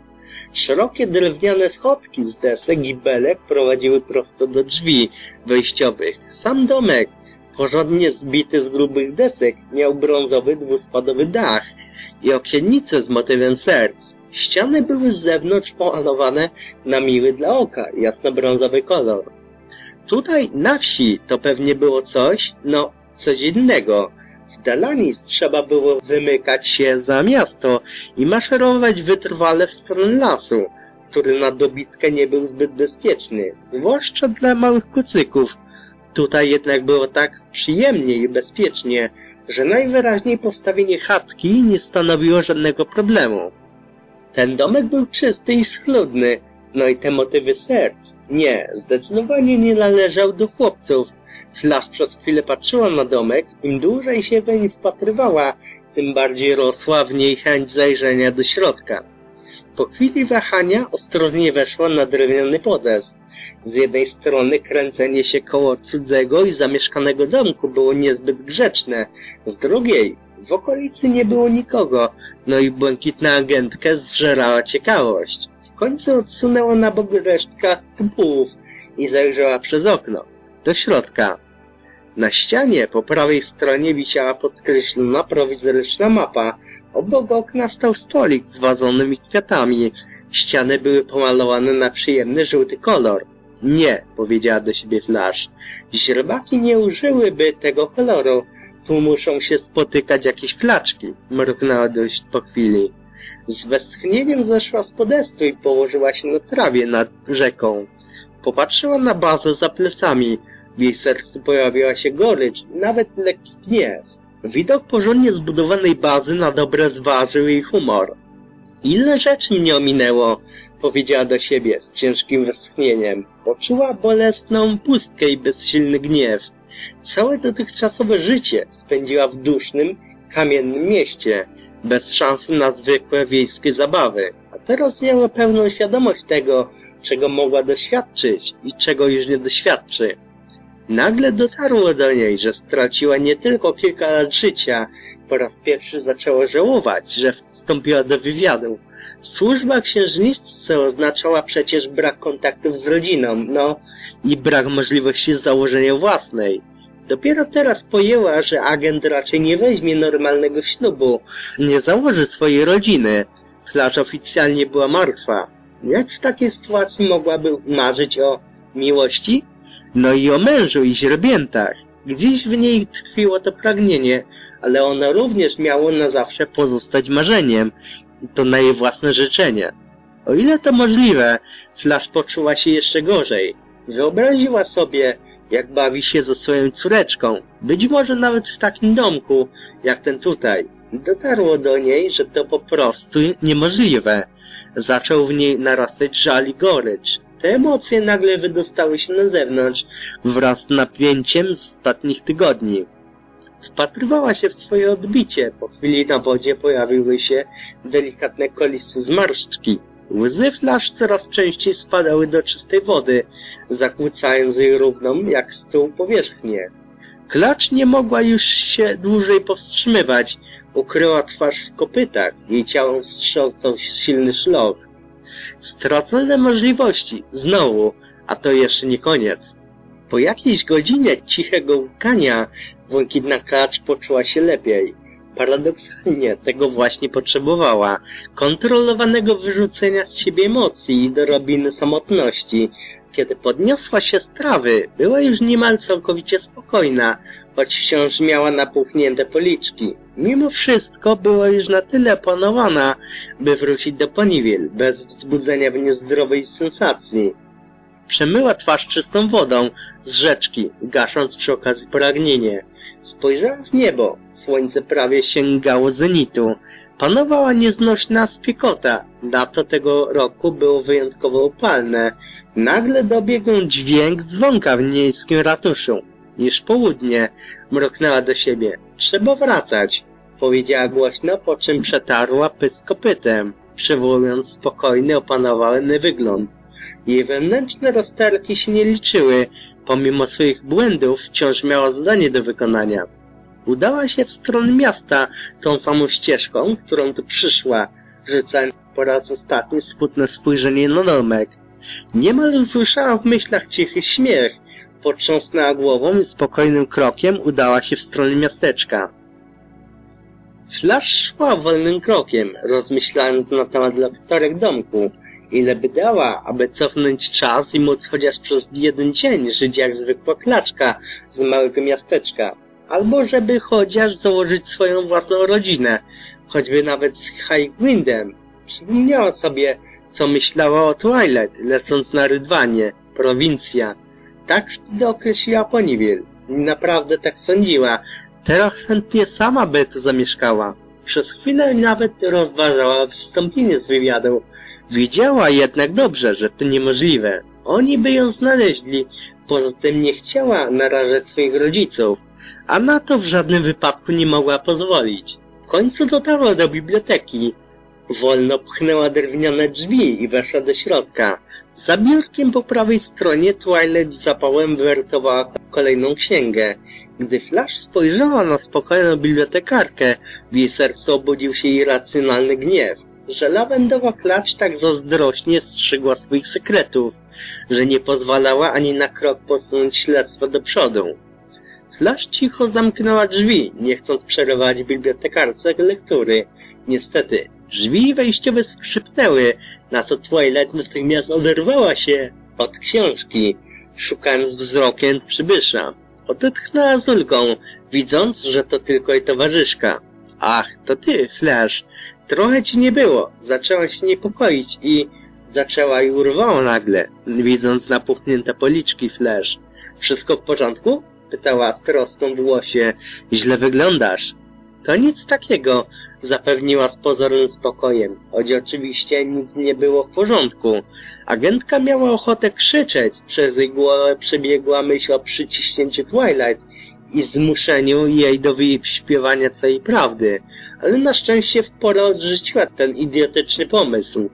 Szerokie drewniane schodki z desek i belek prowadziły prosto do drzwi wejściowych. Sam domek, porządnie zbity z grubych desek, miał brązowy dwuspadowy dach i okiennice z motywem serc. Ściany były z zewnątrz pomalowane na miły dla oka, jasno-brązowy kolor. Tutaj na wsi to pewnie było coś, no, coś innego. W Dalanis trzeba było wymykać się za miasto i maszerować wytrwale w stronę lasu, który na dobitkę nie był zbyt bezpieczny, zwłaszcza dla małych kucyków. Tutaj jednak było tak przyjemnie i bezpiecznie, że najwyraźniej postawienie chatki nie stanowiło żadnego problemu. Ten domek był czysty i schludny, no i te motywy serc. Nie, zdecydowanie nie należał do chłopców. Flash przez chwilę patrzyła na domek, im dłużej się weń wpatrywała, tym bardziej rosła w niej chęć zajrzenia do środka. Po chwili wahania ostrożnie weszła na drewniany podest. Z jednej strony kręcenie się koło cudzego i zamieszkanego domku było niezbyt grzeczne, z drugiej w okolicy nie było nikogo, no i błękitna agentkę zżerała ciekawość. Końcu odsunęła na bok resztka pupułów i zajrzała przez okno, do środka. Na ścianie po prawej stronie wisiała podkreślona prowizoryczna mapa. Obok okna stał stolik z wazonymi kwiatami. Ściany były pomalowane na przyjemny żółty kolor. Nie, powiedziała do siebie Flash. Źrebaki nie użyłyby tego koloru. Tu muszą się spotykać jakieś klaczki, mruknęła dość po chwili. Z westchnieniem zeszła z podestu i położyła się na trawie nad rzeką. Popatrzyła na bazę za plecami. W jej sercu pojawiła się gorycz, nawet lekki gniew. Widok porządnie zbudowanej bazy na dobre zważył jej humor. Ile rzeczy mnie ominęło, powiedziała do siebie z ciężkim westchnieniem. Poczuła bolesną pustkę i bezsilny gniew. Całe dotychczasowe życie spędziła w dusznym, kamiennym mieście, bez szansy na zwykłe wiejskie zabawy. A teraz miała pełną świadomość tego, czego mogła doświadczyć i czego już nie doświadczy. Nagle dotarło do niej, że straciła nie tylko kilka lat życia, po raz pierwszy zaczęła żałować, że wstąpiła do wywiadu. Służba księżniczce oznaczała przecież brak kontaktów z rodziną, no i brak możliwości założenia własnej. Dopiero teraz pojęła, że agent raczej nie weźmie normalnego ślubu, nie założy swojej rodziny. Flash oficjalnie była martwa. Jak w takiej sytuacji mogłaby marzyć o miłości? No i o mężu i źrebiętach. Gdzieś w niej tkwiło to pragnienie, ale ono również miało na zawsze pozostać marzeniem. To na jej własne życzenie. O ile to możliwe, Flash poczuła się jeszcze gorzej. Wyobraziła sobie, jak bawi się ze swoją córeczką, być może nawet w takim domku, jak ten tutaj. Dotarło do niej, że to po prostu niemożliwe. Zaczął w niej narastać żal i gorycz. Te emocje nagle wydostały się na zewnątrz wraz z napięciem z ostatnich tygodni. Wpatrywała się w swoje odbicie. Po chwili na wodzie pojawiły się delikatne kolisy zmarszczki. Łzy flasz coraz częściej spadały do czystej wody, zakłócając jej równą jak stół powierzchnię. Klacz nie mogła już się dłużej powstrzymywać. Ukryła twarz w kopytach. Jej ciało wstrząsnął silny szlok. Stracone możliwości. Znowu. A to jeszcze nie koniec. Po jakiejś godzinie cichego łkania błękitna klacz poczuła się lepiej. Paradoksalnie tego właśnie potrzebowała. Kontrolowanego wyrzucenia z siebie emocji i dorobiny samotności. Kiedy podniosła się z trawy, była już niemal całkowicie spokojna, choć wciąż miała napuchnięte policzki. Mimo wszystko była już na tyle opanowana, by wrócić do Ponyville, bez wzbudzenia w niezdrowej sensacji. Przemyła twarz czystą wodą z rzeczki, gasząc przy okazji pragnienie. Spojrzała w niebo. Słońce prawie sięgało zenitu. Panowała nieznośna spiekota. Lato tego roku było wyjątkowo upalne. Nagle dobiegł dźwięk dzwonka w miejskim ratuszu. Już południe. Mruknęła do siebie. Trzeba wracać. Powiedziała głośno, po czym przetarła pysk kopytem, przywołując spokojny, opanowany wygląd. Jej wewnętrzne rozterki się nie liczyły. Pomimo swoich błędów wciąż miała zadanie do wykonania. Udała się w stronę miasta tą samą ścieżką, którą tu przyszła, rzucając po raz ostatni smutne spojrzenie na domek. Niemal usłyszała w myślach cichy śmiech. Potrząsnęła głową i spokojnym krokiem udała się w stronę miasteczka. Flash szła wolnym krokiem, rozmyślając na temat lokatorek domku. Ile by dała, aby cofnąć czas i móc chociaż przez jeden dzień żyć jak zwykła klaczka z małego miasteczka. Albo żeby chociaż założyć swoją własną rodzinę, choćby nawet z Highwindem. Przypomniała sobie, co myślała o Twilight, lecąc na Rydwanie, prowincja. Tak wtedy określiła Ponyville. I naprawdę tak sądziła. Teraz chętnie sama by tu zamieszkała. Przez chwilę nawet rozważała wystąpienie z wywiadu. Wiedziała jednak dobrze, że to niemożliwe. Oni by ją znaleźli. Poza tym nie chciała narażać swoich rodziców, a na to w żadnym wypadku nie mogła pozwolić. W końcu dotarła do biblioteki. Wolno pchnęła drewniane drzwi i weszła do środka. Za biurkiem po prawej stronie Twilight z zapałem wywertowała kolejną księgę. Gdy Flash spojrzała na spokojną bibliotekarkę, w jej sercu obudził się irracjonalny gniew, że lawendowa klacz tak zazdrośnie strzygła swoich sekretów, że nie pozwalała ani na krok posunąć śledztwo do przodu. Flash cicho zamknęła drzwi, nie chcąc przerywać bibliotekarce lektury. Niestety, drzwi wejściowe skrzypnęły, na co Twilight natychmiast oderwała się od książki, szukając wzrokiem przybysza. Odetchnęła z ulgą, widząc, że to tylko jej towarzyszka. Ach, to ty, Flash. Trochę ci nie było. Zaczęła się niepokoić i zaczęła i urwała nagle, widząc napuchnięte policzki Flash. Wszystko w porządku? spytała z troską w głosie. Źle wyglądasz. To nic takiego, zapewniła z pozornym spokojem, choć oczywiście nic nie było w porządku. Agentka miała ochotę krzyczeć, przez jej głowę przebiegła myśl o przyciśnięciu Twilight i zmuszeniu jej do wyśpiewania całej prawdy, ale na szczęście w porę odrzuciła ten idiotyczny pomysł.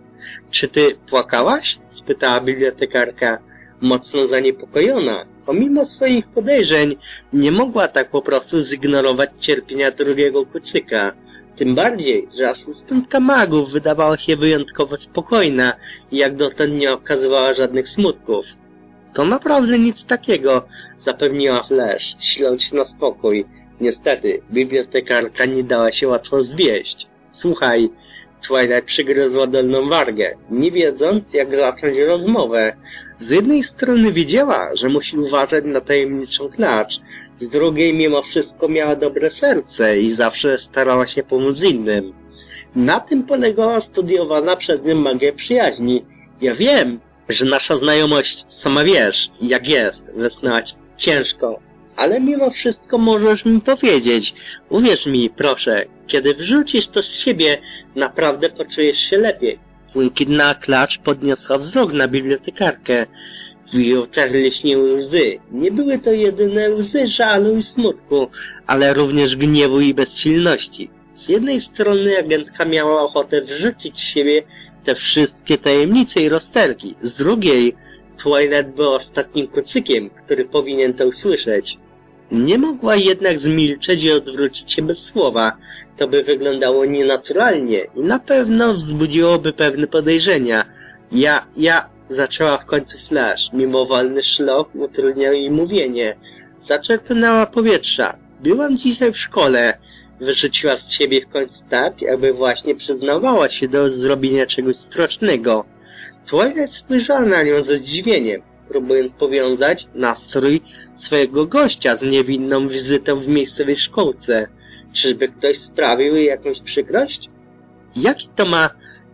Czy ty płakałaś? spytała bibliotekarka, mocno zaniepokojona. Pomimo swoich podejrzeń, nie mogła tak po prostu zignorować cierpienia drugiego kucyka. Tym bardziej, że asystentka magów wydawała się wyjątkowo spokojna i jak dotąd nie okazywała żadnych smutków. To naprawdę nic takiego, zapewniła Flash, się na spokój. Niestety, bibliotekarka nie dała się łatwo zwieść. Słuchaj, Twilight przygryzła dolną wargę, nie wiedząc, jak zacząć rozmowę. Z jednej strony wiedziała, że musi uważać na tajemniczą klacz, z drugiej mimo wszystko miała dobre serce i zawsze starała się pomóc innym. Na tym polegała studiowana przez nią magia przyjaźni. Ja wiem, że nasza znajomość, sama wiesz, jak jest, wysnąć ciężko, ale mimo wszystko możesz mi powiedzieć. Uwierz mi, proszę, kiedy wrzucisz to z siebie, naprawdę poczujesz się lepiej. Błękitna klacz podniosła wzrok na bibliotekarkę. Jej oczach łzy. Nie były to jedyne łzy żalu i smutku, ale również gniewu i bezsilności. Z jednej strony agentka miała ochotę wrzucić z siebie te wszystkie tajemnice i rozterki. Z drugiej, Twilight był ostatnim kucykiem, który powinien to usłyszeć. Nie mogła jednak zmilczeć i odwrócić się bez słowa. To by wyglądało nienaturalnie i na pewno wzbudziłoby pewne podejrzenia. Ja, ja, zaczęła w końcu Flash. Mimowolny szlok utrudniał jej mówienie. Zaczerpnęła powietrza. Byłam dzisiaj w szkole. Wyrzuciła z siebie w końcu tak, jakby właśnie przyznawała się do zrobienia czegoś strasznego. Twilight spojrzała na nią ze zdziwieniem, próbując powiązać nastrój swojego gościa z niewinną wizytą w miejscowej szkołce. Czyżby ktoś sprawił jej jakąś przykrość? Jaki to ma...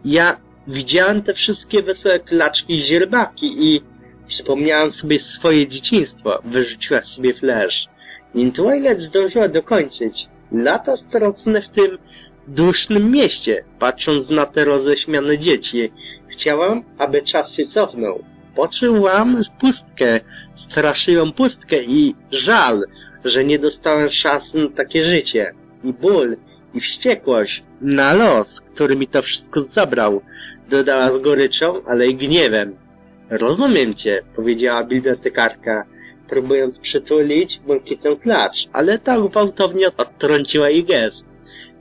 Ja widziałam te wszystkie wesołe klaczki i źrebaki i... Przypomniałam sobie swoje dzieciństwo. Wyrzuciła sobie flash. Nim Twilight zdążyła dokończyć. Lata stracone w tym dusznym mieście, patrząc na te roześmiane dzieci. Chciałam, aby czas się cofnął. Poczułam pustkę, straszyłam pustkę i żal, że nie dostałem szansy na takie życie. I ból, i wściekłość na los, który mi to wszystko zabrał, dodała z goryczą, ale i gniewem. Rozumiem cię, powiedziała bibliotekarka, próbując przytulić błękitną klacz, ale ta gwałtownie odtrąciła jej gest.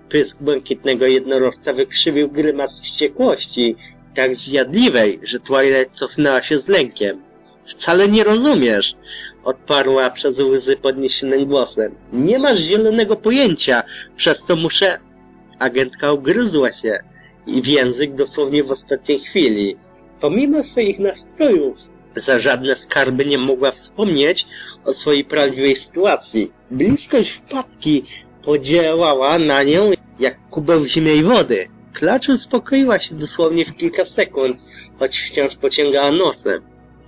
Pysk błękitnego jednorożca wykrzywił grymas wściekłości, tak zjadliwej, że Twilight cofnęła się z lękiem. Wcale nie rozumiesz, odparła przez łzy podniesionym głosem. Nie masz zielonego pojęcia, przez to muszę... Agentka ugryzła się w język dosłownie w ostatniej chwili. Pomimo swoich nastrojów, za żadne skarby nie mogła wspomnieć o swojej prawdziwej sytuacji. Bliskość wpadki podziałała na nią jak kubeł zimnej wody. Klacz uspokoiła się dosłownie w kilka sekund, choć wciąż pociągała nosem.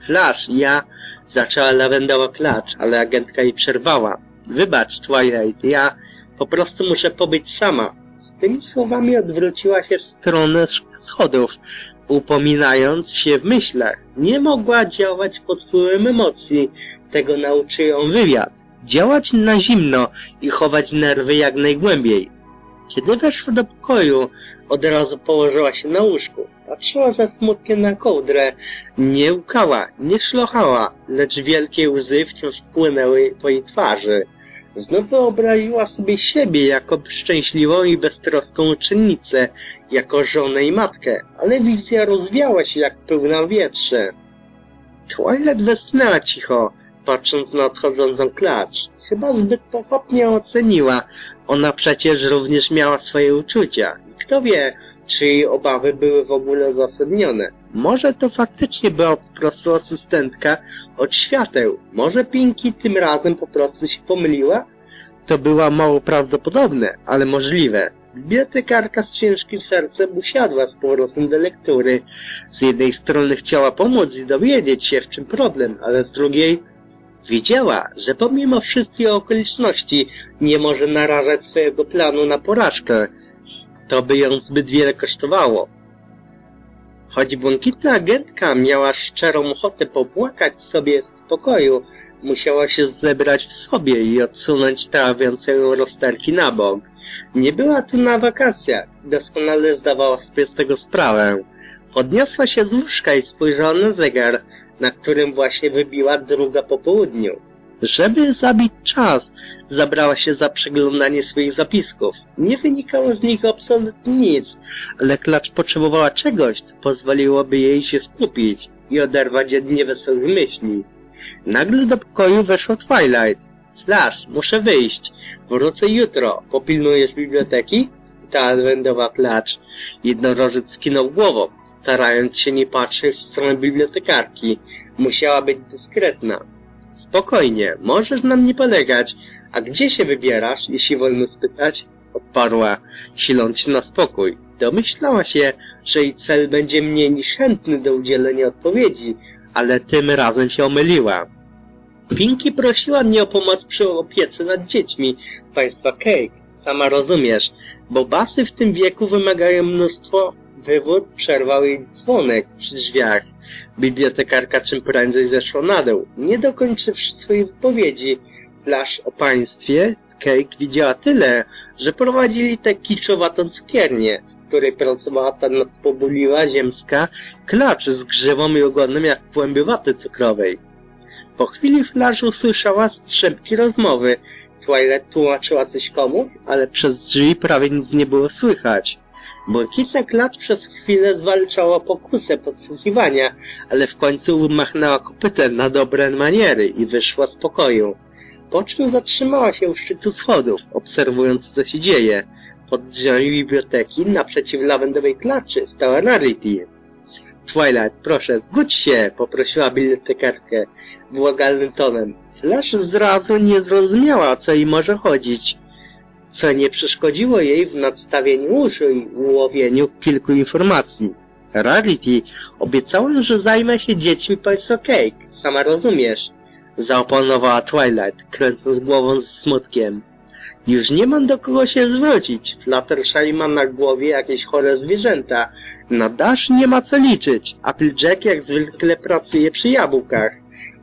Flash, ja... Zaczęła lawendowa klacz, ale agentka jej przerwała. Wybacz, Twilight, ja po prostu muszę pobyć sama. Tymi słowami odwróciła się w stronę schodów, upominając się w myślach. Nie mogła działać pod wpływem emocji. Tego nauczył ją wywiad. Działać na zimno i chować nerwy jak najgłębiej. Kiedy weszła do pokoju, od razu położyła się na łóżku. Patrzyła ze smutkiem na kołdrę. Nie łkała, nie szlochała, lecz wielkie łzy wciąż płynęły po jej twarzy. Znów wyobraziła sobie siebie jako szczęśliwą i beztroską uczennicę, jako żonę i matkę, ale wizja rozwiała się jak pełna wietrze. Twilight westchnęła cicho, patrząc na odchodzącą klacz. Chyba zbyt pochopnie oceniła. Ona przecież również miała swoje uczucia. Kto wie, czy jej obawy były w ogóle uzasadnione. Może to faktycznie była po prostu asystentka od świateł. Może Pinki tym razem po prostu się pomyliła? To była mało prawdopodobne, ale możliwe. Bibliotekarka z ciężkim sercem usiadła z powrotem do lektury. Z jednej strony chciała pomóc i dowiedzieć się, w czym problem, ale z drugiej wiedziała, że pomimo wszystkich okoliczności nie może narażać swojego planu na porażkę. To by ją zbyt wiele kosztowało. Choć błękitna agentka miała szczerą ochotę popłakać sobie w spokoju, musiała się zebrać w sobie i odsunąć trawiące ją rozterki na bok. Nie była tu na wakacjach, doskonale zdawała sobie z tego sprawę. Podniosła się z łóżka i spojrzała na zegar, na którym właśnie wybiła druga po południu. Żeby zabić czas, zabrała się za przeglądanie swoich zapisków. Nie wynikało z nich absolutnie nic, ale klacz potrzebowała czegoś, co pozwoliłoby jej się skupić i oderwać od niewesołych myśli. Nagle do pokoju weszła Twilight. Flash, muszę wyjść. Wrócę jutro. Popilnujesz biblioteki? spytała Wendowa klacz. Jednorożec skinął głową, starając się nie patrzeć w stronę bibliotekarki. Musiała być dyskretna. Spokojnie, możesz nam nie polegać. A gdzie się wybierasz, jeśli wolno spytać? Odparła, siląc się na spokój. Domyślała się, że jej cel będzie mniej niż chętny do udzielenia odpowiedzi, ale tym razem się omyliła. Pinki prosiła mnie o pomoc przy opiece nad dziećmi państwa Cake. Sama rozumiesz, bo basy w tym wieku wymagają mnóstwo. Wywód przerwał jej dzwonek przy drzwiach. Bibliotekarka czym prędzej zeszła na dół, nie dokończywszy swojej wypowiedzi. Flash o państwie Cake widziała tyle, że prowadzili tę kiczowatą cukiernię, w której pracowała ta nadpobuliła ziemska klacz z grzewą i ogonem jak w cukrowej. Po chwili Flash usłyszała strzępki rozmowy. Twilight tłumaczyła coś komuś, ale przez drzwi prawie nic nie było słychać. Błękitna klacz przez chwilę zwalczała pokusę podsłuchiwania, ale w końcu machnęła kopytem na dobre maniery i wyszła z pokoju. Po czym zatrzymała się u szczytu schodów, obserwując co się dzieje. Pod drzwiami biblioteki, naprzeciw lawendowej klaczy, stała Rarity. Twilight, proszę, zgódź się, poprosiła bibliotekarkę błagalnym tonem. Flash zrazu nie zrozumiała, co jej może chodzić, co nie przeszkodziło jej w nadstawieniu uszu i ułowieniu kilku informacji. Rarity, obiecałem, że zajmę się dziećmi państwa Cake, sama rozumiesz, zaoponowała Twilight, kręcąc głową z smutkiem. Już nie mam do kogo się zwrócić. Fluttershy ma na głowie jakieś chore zwierzęta. Na Dash nie ma co liczyć. Applejack jak zwykle pracuje przy jabłkach.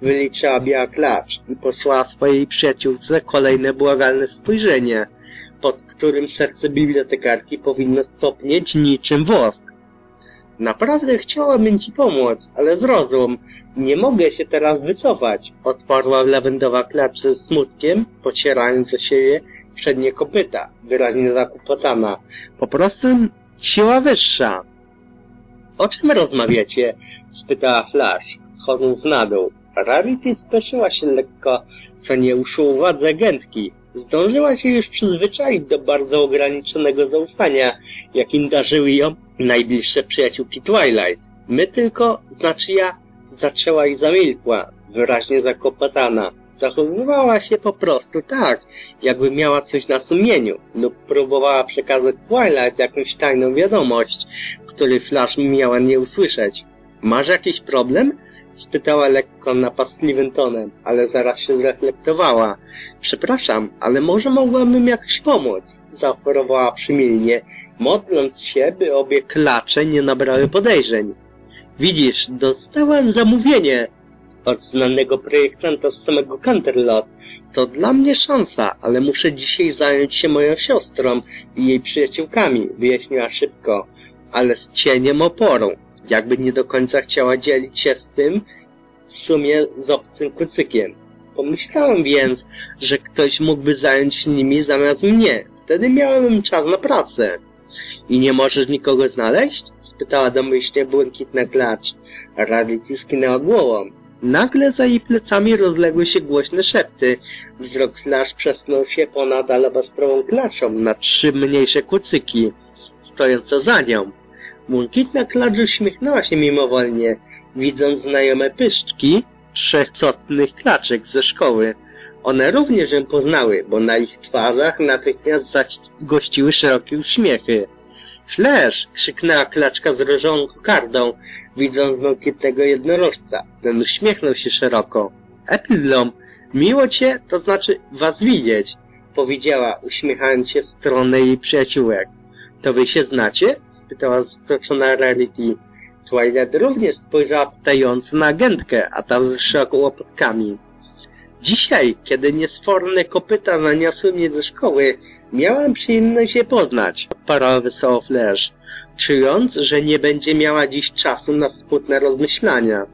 Wyliczyła biała klacz i posłała swojej przyjaciółce kolejne błagalne spojrzenie, pod którym serce bibliotekarki powinno stopnieć niczym wosk. Naprawdę chciałabym ci pomóc, ale zrozum, nie mogę się teraz wycofać, odparła lawendowa klacz ze smutkiem, pocierając o siebie przednie kopyta, wyraźnie zakłopotana. Po prostu siła wyższa. O czym rozmawiacie? spytała Flash, schodząc na dół. Rarity spieszyła się lekko, co nie uwadze agentki. Zdążyła się już przyzwyczaić do bardzo ograniczonego zaufania, jakim darzyły ją najbliższe przyjaciółki Twilight. My tylko, znaczy ja, zaczęła i zamilkła, wyraźnie zakopatana. Zachowywała się po prostu tak, jakby miała coś na sumieniu, lub próbowała przekazać Twilight jakąś tajną wiadomość, której Flash miała nie usłyszeć. Masz jakiś problem? spytała lekko napastliwym tonem, ale zaraz się zreflektowała. Przepraszam, ale może mogłabym jakoś pomóc, zaoferowała przymilnie, modląc się, by obie klacze nie nabrały podejrzeń. Widzisz, dostałem zamówienie od znanego projektanta z samego Canterlot. To dla mnie szansa, ale muszę dzisiaj zająć się moją siostrą i jej przyjaciółkami, wyjaśniła szybko, ale z cieniem oporą, jakby nie do końca chciała dzielić się z tym, w sumie z obcym kucykiem. Pomyślałem więc, że ktoś mógłby zająć się nimi zamiast mnie. Wtedy miałem czas na pracę. I nie możesz nikogo znaleźć? spytała domyślnie błękitna klacz. Rarity skinęła głową. Nagle za jej plecami rozległy się głośne szepty. Wzrok Flash przesunął się ponad alabastrową klaczą na trzy mniejsze kucyki, stojące za nią. Błękitna klacz uśmiechnęła się mimowolnie, widząc znajome pyszczki trzech cotnych klaczek ze szkoły. One również ją poznały, bo na ich twarzach natychmiast zagościły szerokie uśmiechy. Flash! krzyknęła klaczka z różową kokardą, widząc błękitnego jednorożca. Ten uśmiechnął się szeroko. Epilom, miło cię, to znaczy was widzieć, powiedziała, uśmiechając się w stronę jej przyjaciółek. To wy się znacie? spytała zaskoczona Rarity. Twilight również spojrzała pytająco na agentkę, a ta szeroko łopatkami. Dzisiaj, kiedy niesforne kopyta naniosły mnie do szkoły, miałem przyjemność je poznać, odparła wesoło Flash, czując, że nie będzie miała dziś czasu na smutne rozmyślania.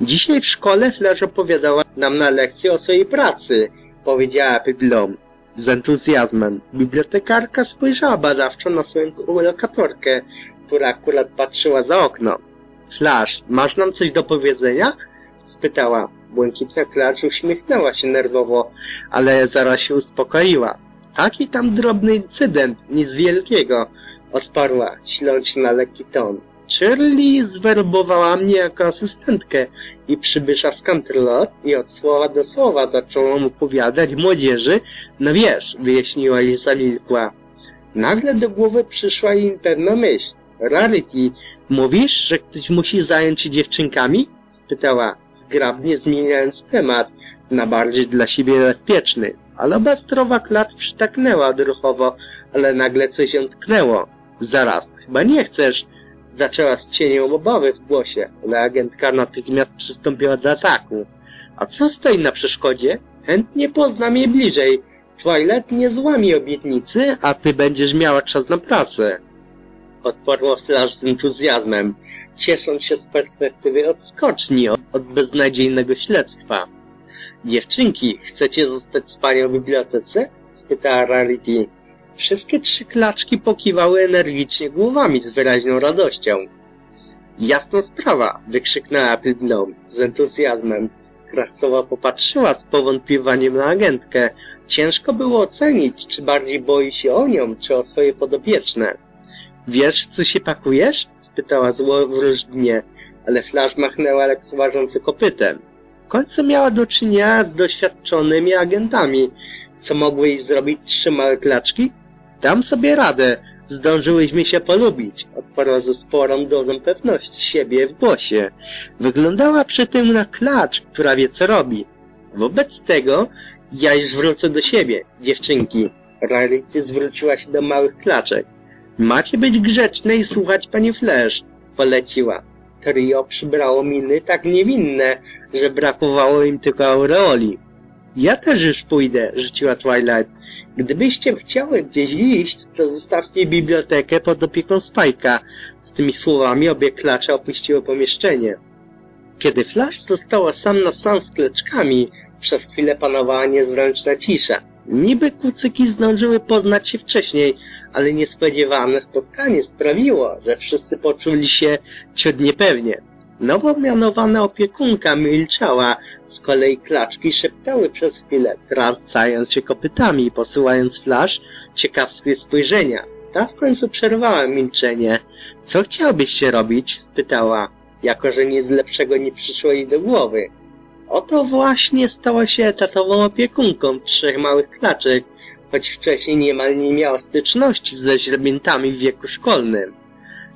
Dzisiaj w szkole Flash opowiadała nam na lekcji o swojej pracy, powiedziała Piblom z entuzjazmem. Bibliotekarka spojrzała badawczo na swoją lokatorkę, która akurat patrzyła za okno. Flash, masz nam coś do powiedzenia? Spytała. Błękitna klacz uśmiechnęła się nerwowo, ale zaraz się uspokoiła. Taki tam drobny incydent, nic wielkiego, odparła, śląc na lekki ton. Shirley zwerbowała mnie jako asystentkę i przybysza z Canterlot i od słowa do słowa zacząłem opowiadać młodzieży, no wiesz, wyjaśniła i zamilkła. Nagle do głowy przyszła jej pewna myśl. Rarity, mówisz, że ktoś musi zająć się dziewczynkami? spytała, zgrabnie zmieniając temat na bardziej dla siebie bezpieczny. Ale bastrowa klat przytaknęła odruchowo, ale nagle coś ją tknęło. Zaraz, chyba nie chcesz, zaczęła z cieniem obawy w głosie, ale agentka natychmiast przystąpiła do ataku. A co stoi na przeszkodzie? Chętnie poznam je bliżej. Twilight nie złamie obietnicy, a ty będziesz miała czas na pracę. Odparła Flash z entuzjazmem, ciesząc się z perspektywy odskoczni od, beznadziejnego śledztwa. Dziewczynki, chcecie zostać z panią w bibliotece? spytała Rarity. Wszystkie trzy klaczki pokiwały energicznie głowami z wyraźną radością. Jasna sprawa, wykrzyknęła Pidlom z entuzjazmem. Krawcowa popatrzyła z powątpiewaniem na agentkę. Ciężko było ocenić, czy bardziej boi się o nią, czy o swoje podopieczne. Wiesz, co się pakujesz? spytała złowróżnie, ale Flash machnęła lekceważący kopytem. W końcu miała do czynienia z doświadczonymi agentami. Co mogły jej zrobić trzy małe klaczki? Dam sobie radę. Zdążyłyśmy się polubić, odparła ze sporą dozą pewności siebie w głosie. Wyglądała przy tym na klacz, która wie co robi. Wobec tego ja już wrócę do siebie, dziewczynki. Rarity zwróciła się do małych klaczek. Macie być grzeczne i słuchać pani Flash, poleciła. Trio przybrało miny tak niewinne, że brakowało im tylko aureoli. Ja też już pójdę, rzuciła Twilight. Gdybyście chciały gdzieś iść, to zostawcie bibliotekę pod opieką Spajka. Z tymi słowami obie klacze opuściły pomieszczenie. Kiedy Flash została sam na sam z kleczkami, przez chwilę panowała niezręczna cisza. Niby kucyki zdążyły poznać się wcześniej, ale niespodziewane spotkanie sprawiło, że wszyscy poczuli się ciut niepewnie. Nowo mianowana opiekunka milczała, z kolei klaczki szeptały przez chwilę, tracając się kopytami i posyłając flash ciekawskie spojrzenia. Ta w końcu przerwała milczenie. Co chciałbyście robić? spytała, jako że nic lepszego nie przyszło jej do głowy. Oto właśnie stała się etatową opiekunką trzech małych klaczek, choć wcześniej niemal nie miała styczności ze źrebiętami w wieku szkolnym.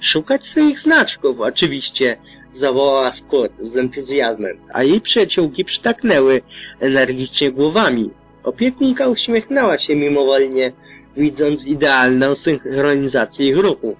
Szukać swoich znaczków, oczywiście, zawołała Scott z entuzjazmem, a jej przyjaciółki przytaknęły energicznie głowami. Opiekunka uśmiechnęła się mimowolnie, widząc idealną synchronizację ich ruchu.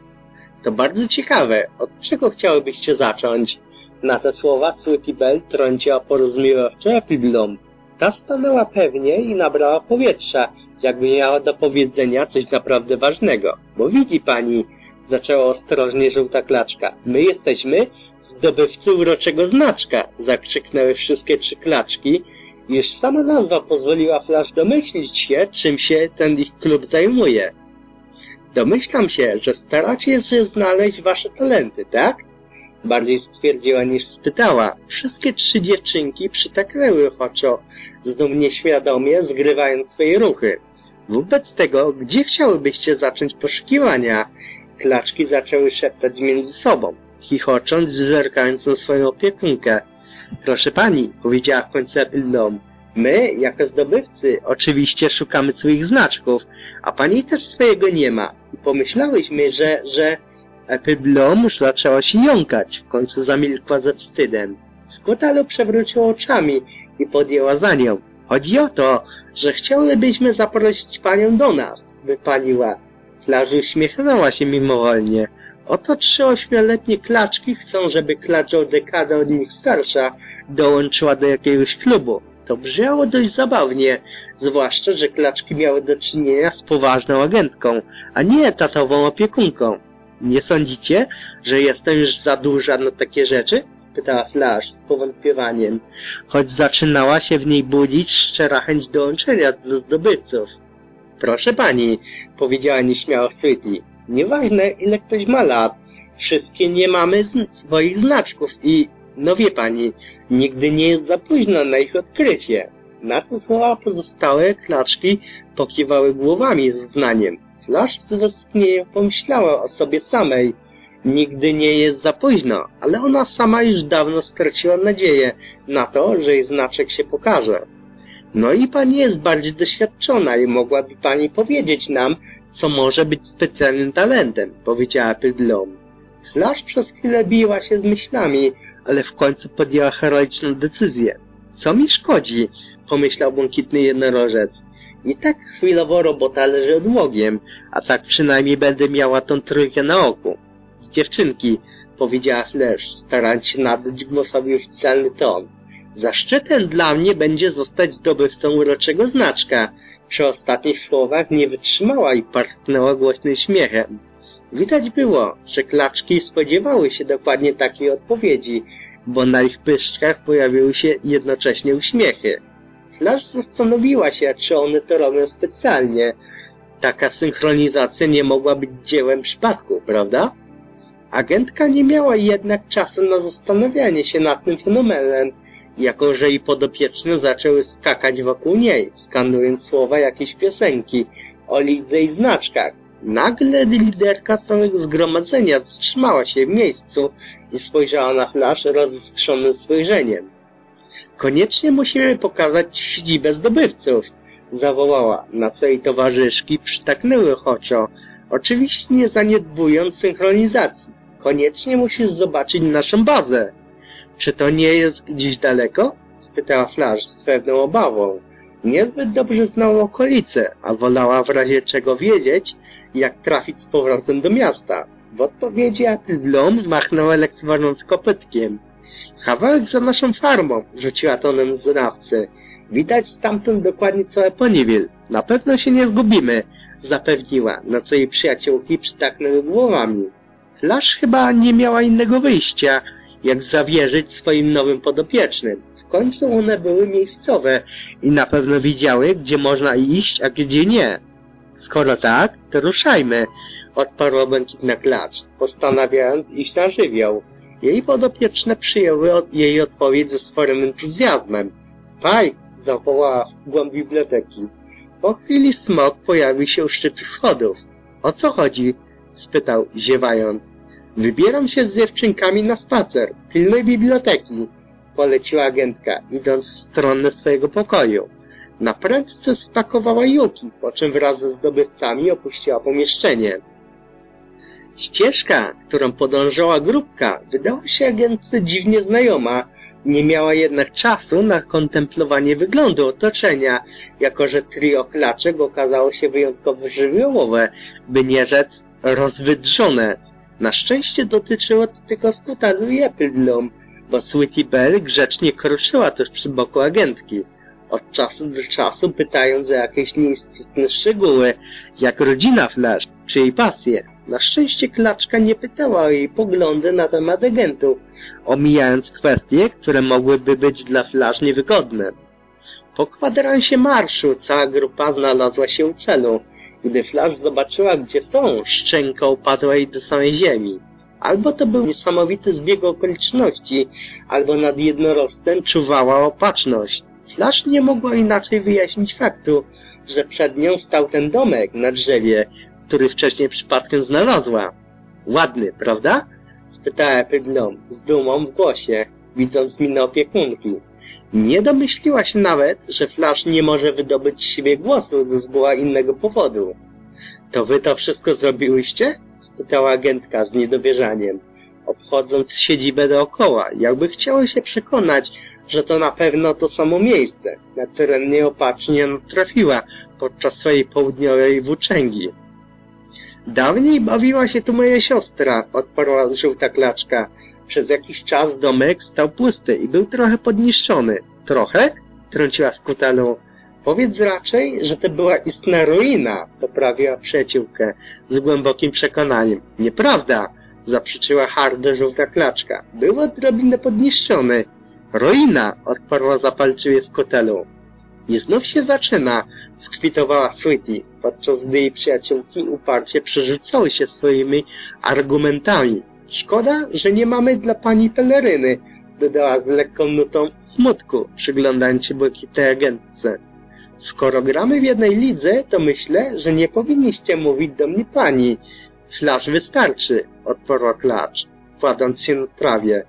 To bardzo ciekawe. Od czego chciałybyście zacząć? Na te słowa Sweetie Belle trąciła porozumiewawczo Epidlom. Ta stanęła pewnie i nabrała powietrza, jakby miała do powiedzenia coś naprawdę ważnego. Bo widzi pani, zaczęła ostrożnie żółta klaczka, my jesteśmy zdobywcy uroczego znaczka, zakrzyknęły wszystkie trzy klaczki, już sama nazwa pozwoliła Flash domyślić się, czym się ten ich klub zajmuje. Domyślam się, że staracie się znaleźć wasze talenty, tak? Bardziej stwierdziła niż spytała. Wszystkie trzy dziewczynki przytaknęły ochoczo, znów nieświadomie zgrywając swoje ruchy. Wobec tego, gdzie chciałybyście zacząć poszukiwania? Klaczki zaczęły szeptać między sobą, chichocząc, zerkając na swoją opiekunkę. Proszę pani, powiedziała w końcu Epildom, my, jako zdobywcy, oczywiście szukamy swoich znaczków, a pani też swojego nie ma. Pomyślałyśmy, że, że... Już zaczęła się jąkać, w końcu zamilkła ze wstydem. Skotalo przewróciła oczami i podjęła za nią. Chodzi o to, że chciałybyśmy zaprosić panią do nas, wypaliła. Flaży uśmiechnęła się mimowolnie. Oto trzy ośmioletnie klaczki chcą, żeby klacz o dekadę od nich starsza dołączyła do jakiegoś klubu. To brzmiało dość zabawnie, zwłaszcza, że klaczki miały do czynienia z poważną agentką, a nie tatową opiekunką. Nie sądzicie, że jestem już za duża na takie rzeczy? spytała Flash z powątpiewaniem, choć zaczynała się w niej budzić szczera chęć dołączenia do zdobywców. Proszę pani, powiedziała nieśmiało Sweetie, nieważne ile ktoś ma lat, wszystkie nie mamy swoich znaczków i, no wie pani, nigdy nie jest za późno na ich odkrycie. Na te słowa pozostałe klaczki pokiwały głowami z znaniem. Flash z pomyślała o sobie samej. Nigdy nie jest za późno, ale ona sama już dawno straciła nadzieję na to, że jej znaczek się pokaże. No i pani jest bardziej doświadczona i mogłaby pani powiedzieć nam, co może być specjalnym talentem, powiedziała Pydlom. Flash przez chwilę biła się z myślami, ale w końcu podjęła heroiczną decyzję. Co mi szkodzi? pomyślał błękitny jednorożec. I tak chwilowo robota leży odłogiem, a tak przynajmniej będę miała tą trójkę na oku. Z dziewczynki, powiedziała Flash, starając się nadać głosowi oficjalny ton. Zaszczytem dla mnie będzie zostać zdobywcą uroczego znaczka. Przy ostatnich słowach nie wytrzymała i parsknęła głośnym śmiechem. Widać było, że klaczki spodziewały się dokładnie takiej odpowiedzi, bo na ich pyszczkach pojawiły się jednocześnie uśmiechy. Flash zastanowiła się, czy one to robią specjalnie. Taka synchronizacja nie mogła być dziełem przypadku, prawda? Agentka nie miała jednak czasu na zastanawianie się nad tym fenomenem, jako że i podopieczne zaczęły skakać wokół niej, skanując słowa jakiejś piosenki o lidze i znaczkach. Nagle liderka całego zgromadzenia zatrzymała się w miejscu i spojrzała na Flash rozestrzonym spojrzeniem. Koniecznie musimy pokazać siedzibę zdobywców, zawołała, na co jej towarzyszki przytaknęły choczo, oczywiście nie zaniedbując synchronizacji. Koniecznie musisz zobaczyć naszą bazę. Czy to nie jest gdzieś daleko? spytała Flash z pewną obawą. Niezbyt dobrze znała okolice, a wolała w razie czego wiedzieć, jak trafić z powrotem do miasta. W odpowiedzi Atydlom machnęła lekceważąc kopytkiem. Kawałek za naszą farmą, rzuciła tonem znawcy. Widać stamtąd dokładnie całe poniewil. Na pewno się nie zgubimy, zapewniła, na co jej przyjaciółki przytaknęły głowami. Flash chyba nie miała innego wyjścia, jak zawierzyć swoim nowym podopiecznym. W końcu one były miejscowe i na pewno widziały, gdzie można iść, a gdzie nie. Skoro tak, to ruszajmy, odparła błękitna klacz, postanawiając iść na żywioł. Jej podopieczne przyjęły od jej odpowiedź ze sporym entuzjazmem. Spaj! zawołała w głąb biblioteki. Po chwili smok pojawił się u szczytu schodów. O co chodzi? spytał, ziewając. Wybieram się z dziewczynkami na spacer. Pilnej biblioteki, poleciła agentka, idąc w stronę swojego pokoju. Na prędce spakowała Yuki, po czym wraz ze zdobywcami opuściła pomieszczenie. Ścieżka, którą podążała grupka, wydała się agentce dziwnie znajoma, nie miała jednak czasu na kontemplowanie wyglądu otoczenia, jako że trio klaczek okazało się wyjątkowo żywiołowe, by nie rzec rozwydrzone. Na szczęście dotyczyło to tylko skutalu i bo Sweetie Belle grzecznie kruszyła też przy boku agentki, od czasu do czasu pytając o jakieś nieistotne szczegóły, jak rodzina Flash, czy jej pasje. Na szczęście Klaczka nie pytała o jej poglądy na temat agentów, omijając kwestie, które mogłyby być dla Flash niewygodne. Po kwadransie marszu cała grupa znalazła się u celu. Gdy Flash zobaczyła, gdzie są, szczęka upadła jej do samej ziemi. Albo to był niesamowity zbieg okoliczności, albo nad jednorożcem czuwała opatrzność. Flash nie mogła inaczej wyjaśnić faktu, że przed nią stał ten domek na drzewie, który wcześniej przypadkiem znalazła. Ładny, prawda? spytała Pydlom z dumą w głosie, widząc minę opiekunki. Nie domyśliła się nawet, że Flash nie może wydobyć z siebie głosu ze zgoła innego powodu. To wy to wszystko zrobiłyście? spytała agentka z niedowierzaniem, obchodząc siedzibę dookoła, jakby chciała się przekonać, że to na pewno to samo miejsce, na które nieopatrznie trafiła podczas swojej południowej włóczęgi. Dawniej bawiła się tu moja siostra, odparła żółta klaczka. Przez jakiś czas domek stał pusty i był trochę podniszczony. Trochę? Trąciła skutalu. Powiedz raczej, że to była istna ruina, poprawiła przyjaciółkę z głębokim przekonaniem. Nieprawda, zaprzeczyła hardo żółta klaczka. Był odrobinę podniszczony. Ruina, odparła zapalczywie z kotelu. I znów się zaczyna, skwitowała Sweetie, podczas gdy jej przyjaciółki uparcie przerzucały się swoimi argumentami. Szkoda, że nie mamy dla pani peleryny, dodała z lekką nutą smutku, przyglądając się błękitnej agentce. Skoro gramy w jednej lidze, to myślę, że nie powinniście mówić do mnie pani. Flash wystarczy, odparła klacz, kładąc się na trawie.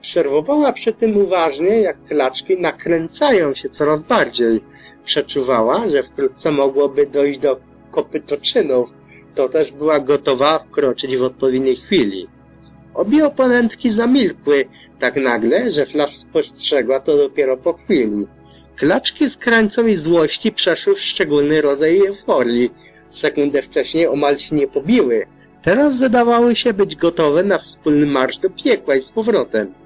Obserwowała przy tym uważnie, jak klaczki nakręcają się coraz bardziej. Przeczuwała, że wkrótce mogłoby dojść do kopytoczynów, to też była gotowa wkroczyć w odpowiedniej chwili. Obie oponentki zamilkły tak nagle, że Flash spostrzegła to dopiero po chwili. Klaczki z krańcą i złości przeszły w szczególny rodzaj euforii. Sekundę wcześniej omal się nie pobiły. Teraz wydawały się być gotowe na wspólny marsz do piekła i z powrotem.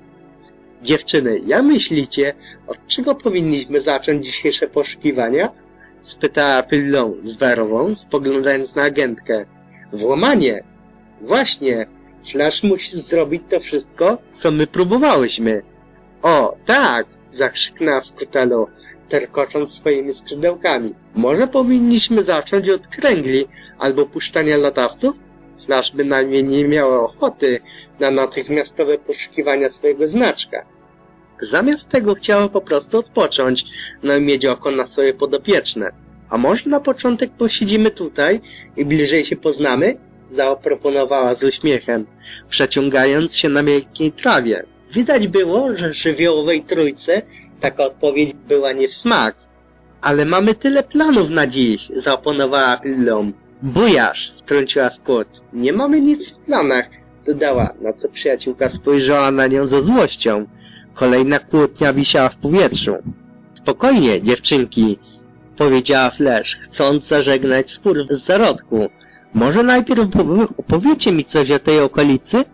Dziewczyny, jak myślicie, od czego powinniśmy zacząć dzisiejsze poszukiwania? spytała Pillą z werwą, spoglądając na agentkę. Włamanie! Właśnie! Flash musi zrobić to wszystko, co my próbowałyśmy. O, tak! zakrzyknęła Skutelo, terkocząc swoimi skrzydełkami. Może powinniśmy zacząć od kręgli albo puszczania latawców? Flash bynajmniej nie miała ochoty na natychmiastowe poszukiwania swojego znaczka. Zamiast tego chciała po prostu odpocząć, no i mieć oko na swoje podopieczne. A może na początek posiedzimy tutaj i bliżej się poznamy? Zaproponowała z uśmiechem, przeciągając się na miękkiej trawie. Widać było, że żywiołowej trójce taka odpowiedź była nie w smak. Ale mamy tyle planów na dziś, zaoponowała Lilom. Bujasz, wtrąciła Scott. Nie mamy nic w planach, dodała, na co przyjaciółka spojrzała na nią ze złością. Kolejna kłótnia wisiała w powietrzu. Spokojnie, dziewczynki, powiedziała Flash, chcąc zażegnać spór z zarodku. Może najpierw opowiecie mi coś o tej okolicy?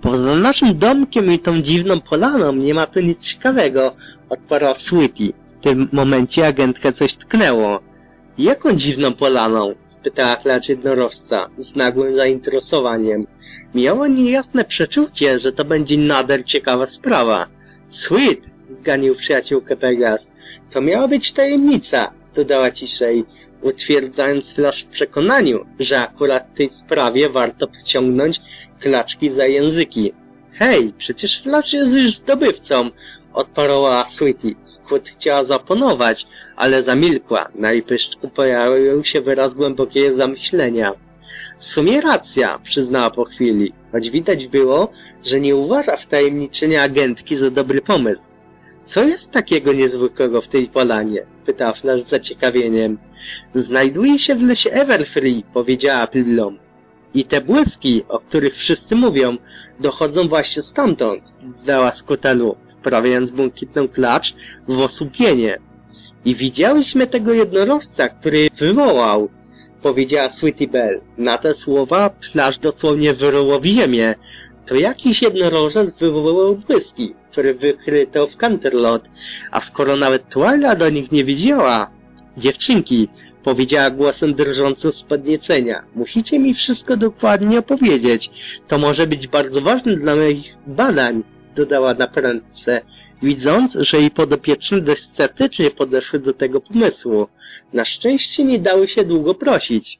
Poza naszym domkiem i tą dziwną polaną nie ma tu nic ciekawego, odparła Sweetie. W tym momencie agentkę coś tknęło. Jaką dziwną polaną? spytała klacz jednorożca z nagłym zainteresowaniem. Miała niejasne przeczucie, że to będzie nader ciekawa sprawa. Sweet, zganił przyjaciółkę Pegas. To miała być tajemnica, dodała ciszej, utwierdzając Flash w przekonaniu, że akurat w tej sprawie warto pociągnąć klaczki za języki. Hej, przecież Flash jest już zdobywcą, odparła Sweetie. Squid chciała zaponować, ale zamilkła. Na jej pyszczku pojawił się wyraz głębokiego zamyślenia. W sumie racja, przyznała po chwili, choć widać było, że nie uważa wtajemniczenia agentki za dobry pomysł. Co jest takiego niezwykłego w tej polanie? spytała Flash z zaciekawieniem. Znajduje się w lesie Everfree, powiedziała Pillom. I te błyski, o których wszyscy mówią, dochodzą właśnie stamtąd, zdała Skotelu, wprawiając błękitną klacz w osłupienie. I widziałyśmy tego jednorożca, który wywołał, powiedziała Sweetie Belle. Na te słowa Flash dosłownie wyryło w ziemię. To jakiś jednorożec wywoływał błyski, które wykryto w Canterlot, a skoro nawet Twila do nich nie widziała... Dziewczynki, powiedziała głosem drżącym z podniecenia. Musicie mi wszystko dokładnie opowiedzieć. To może być bardzo ważne dla moich badań, dodała na prędce, widząc, że jej podopieczne dość sceptycznie podeszły do tego pomysłu. Na szczęście nie dały się długo prosić.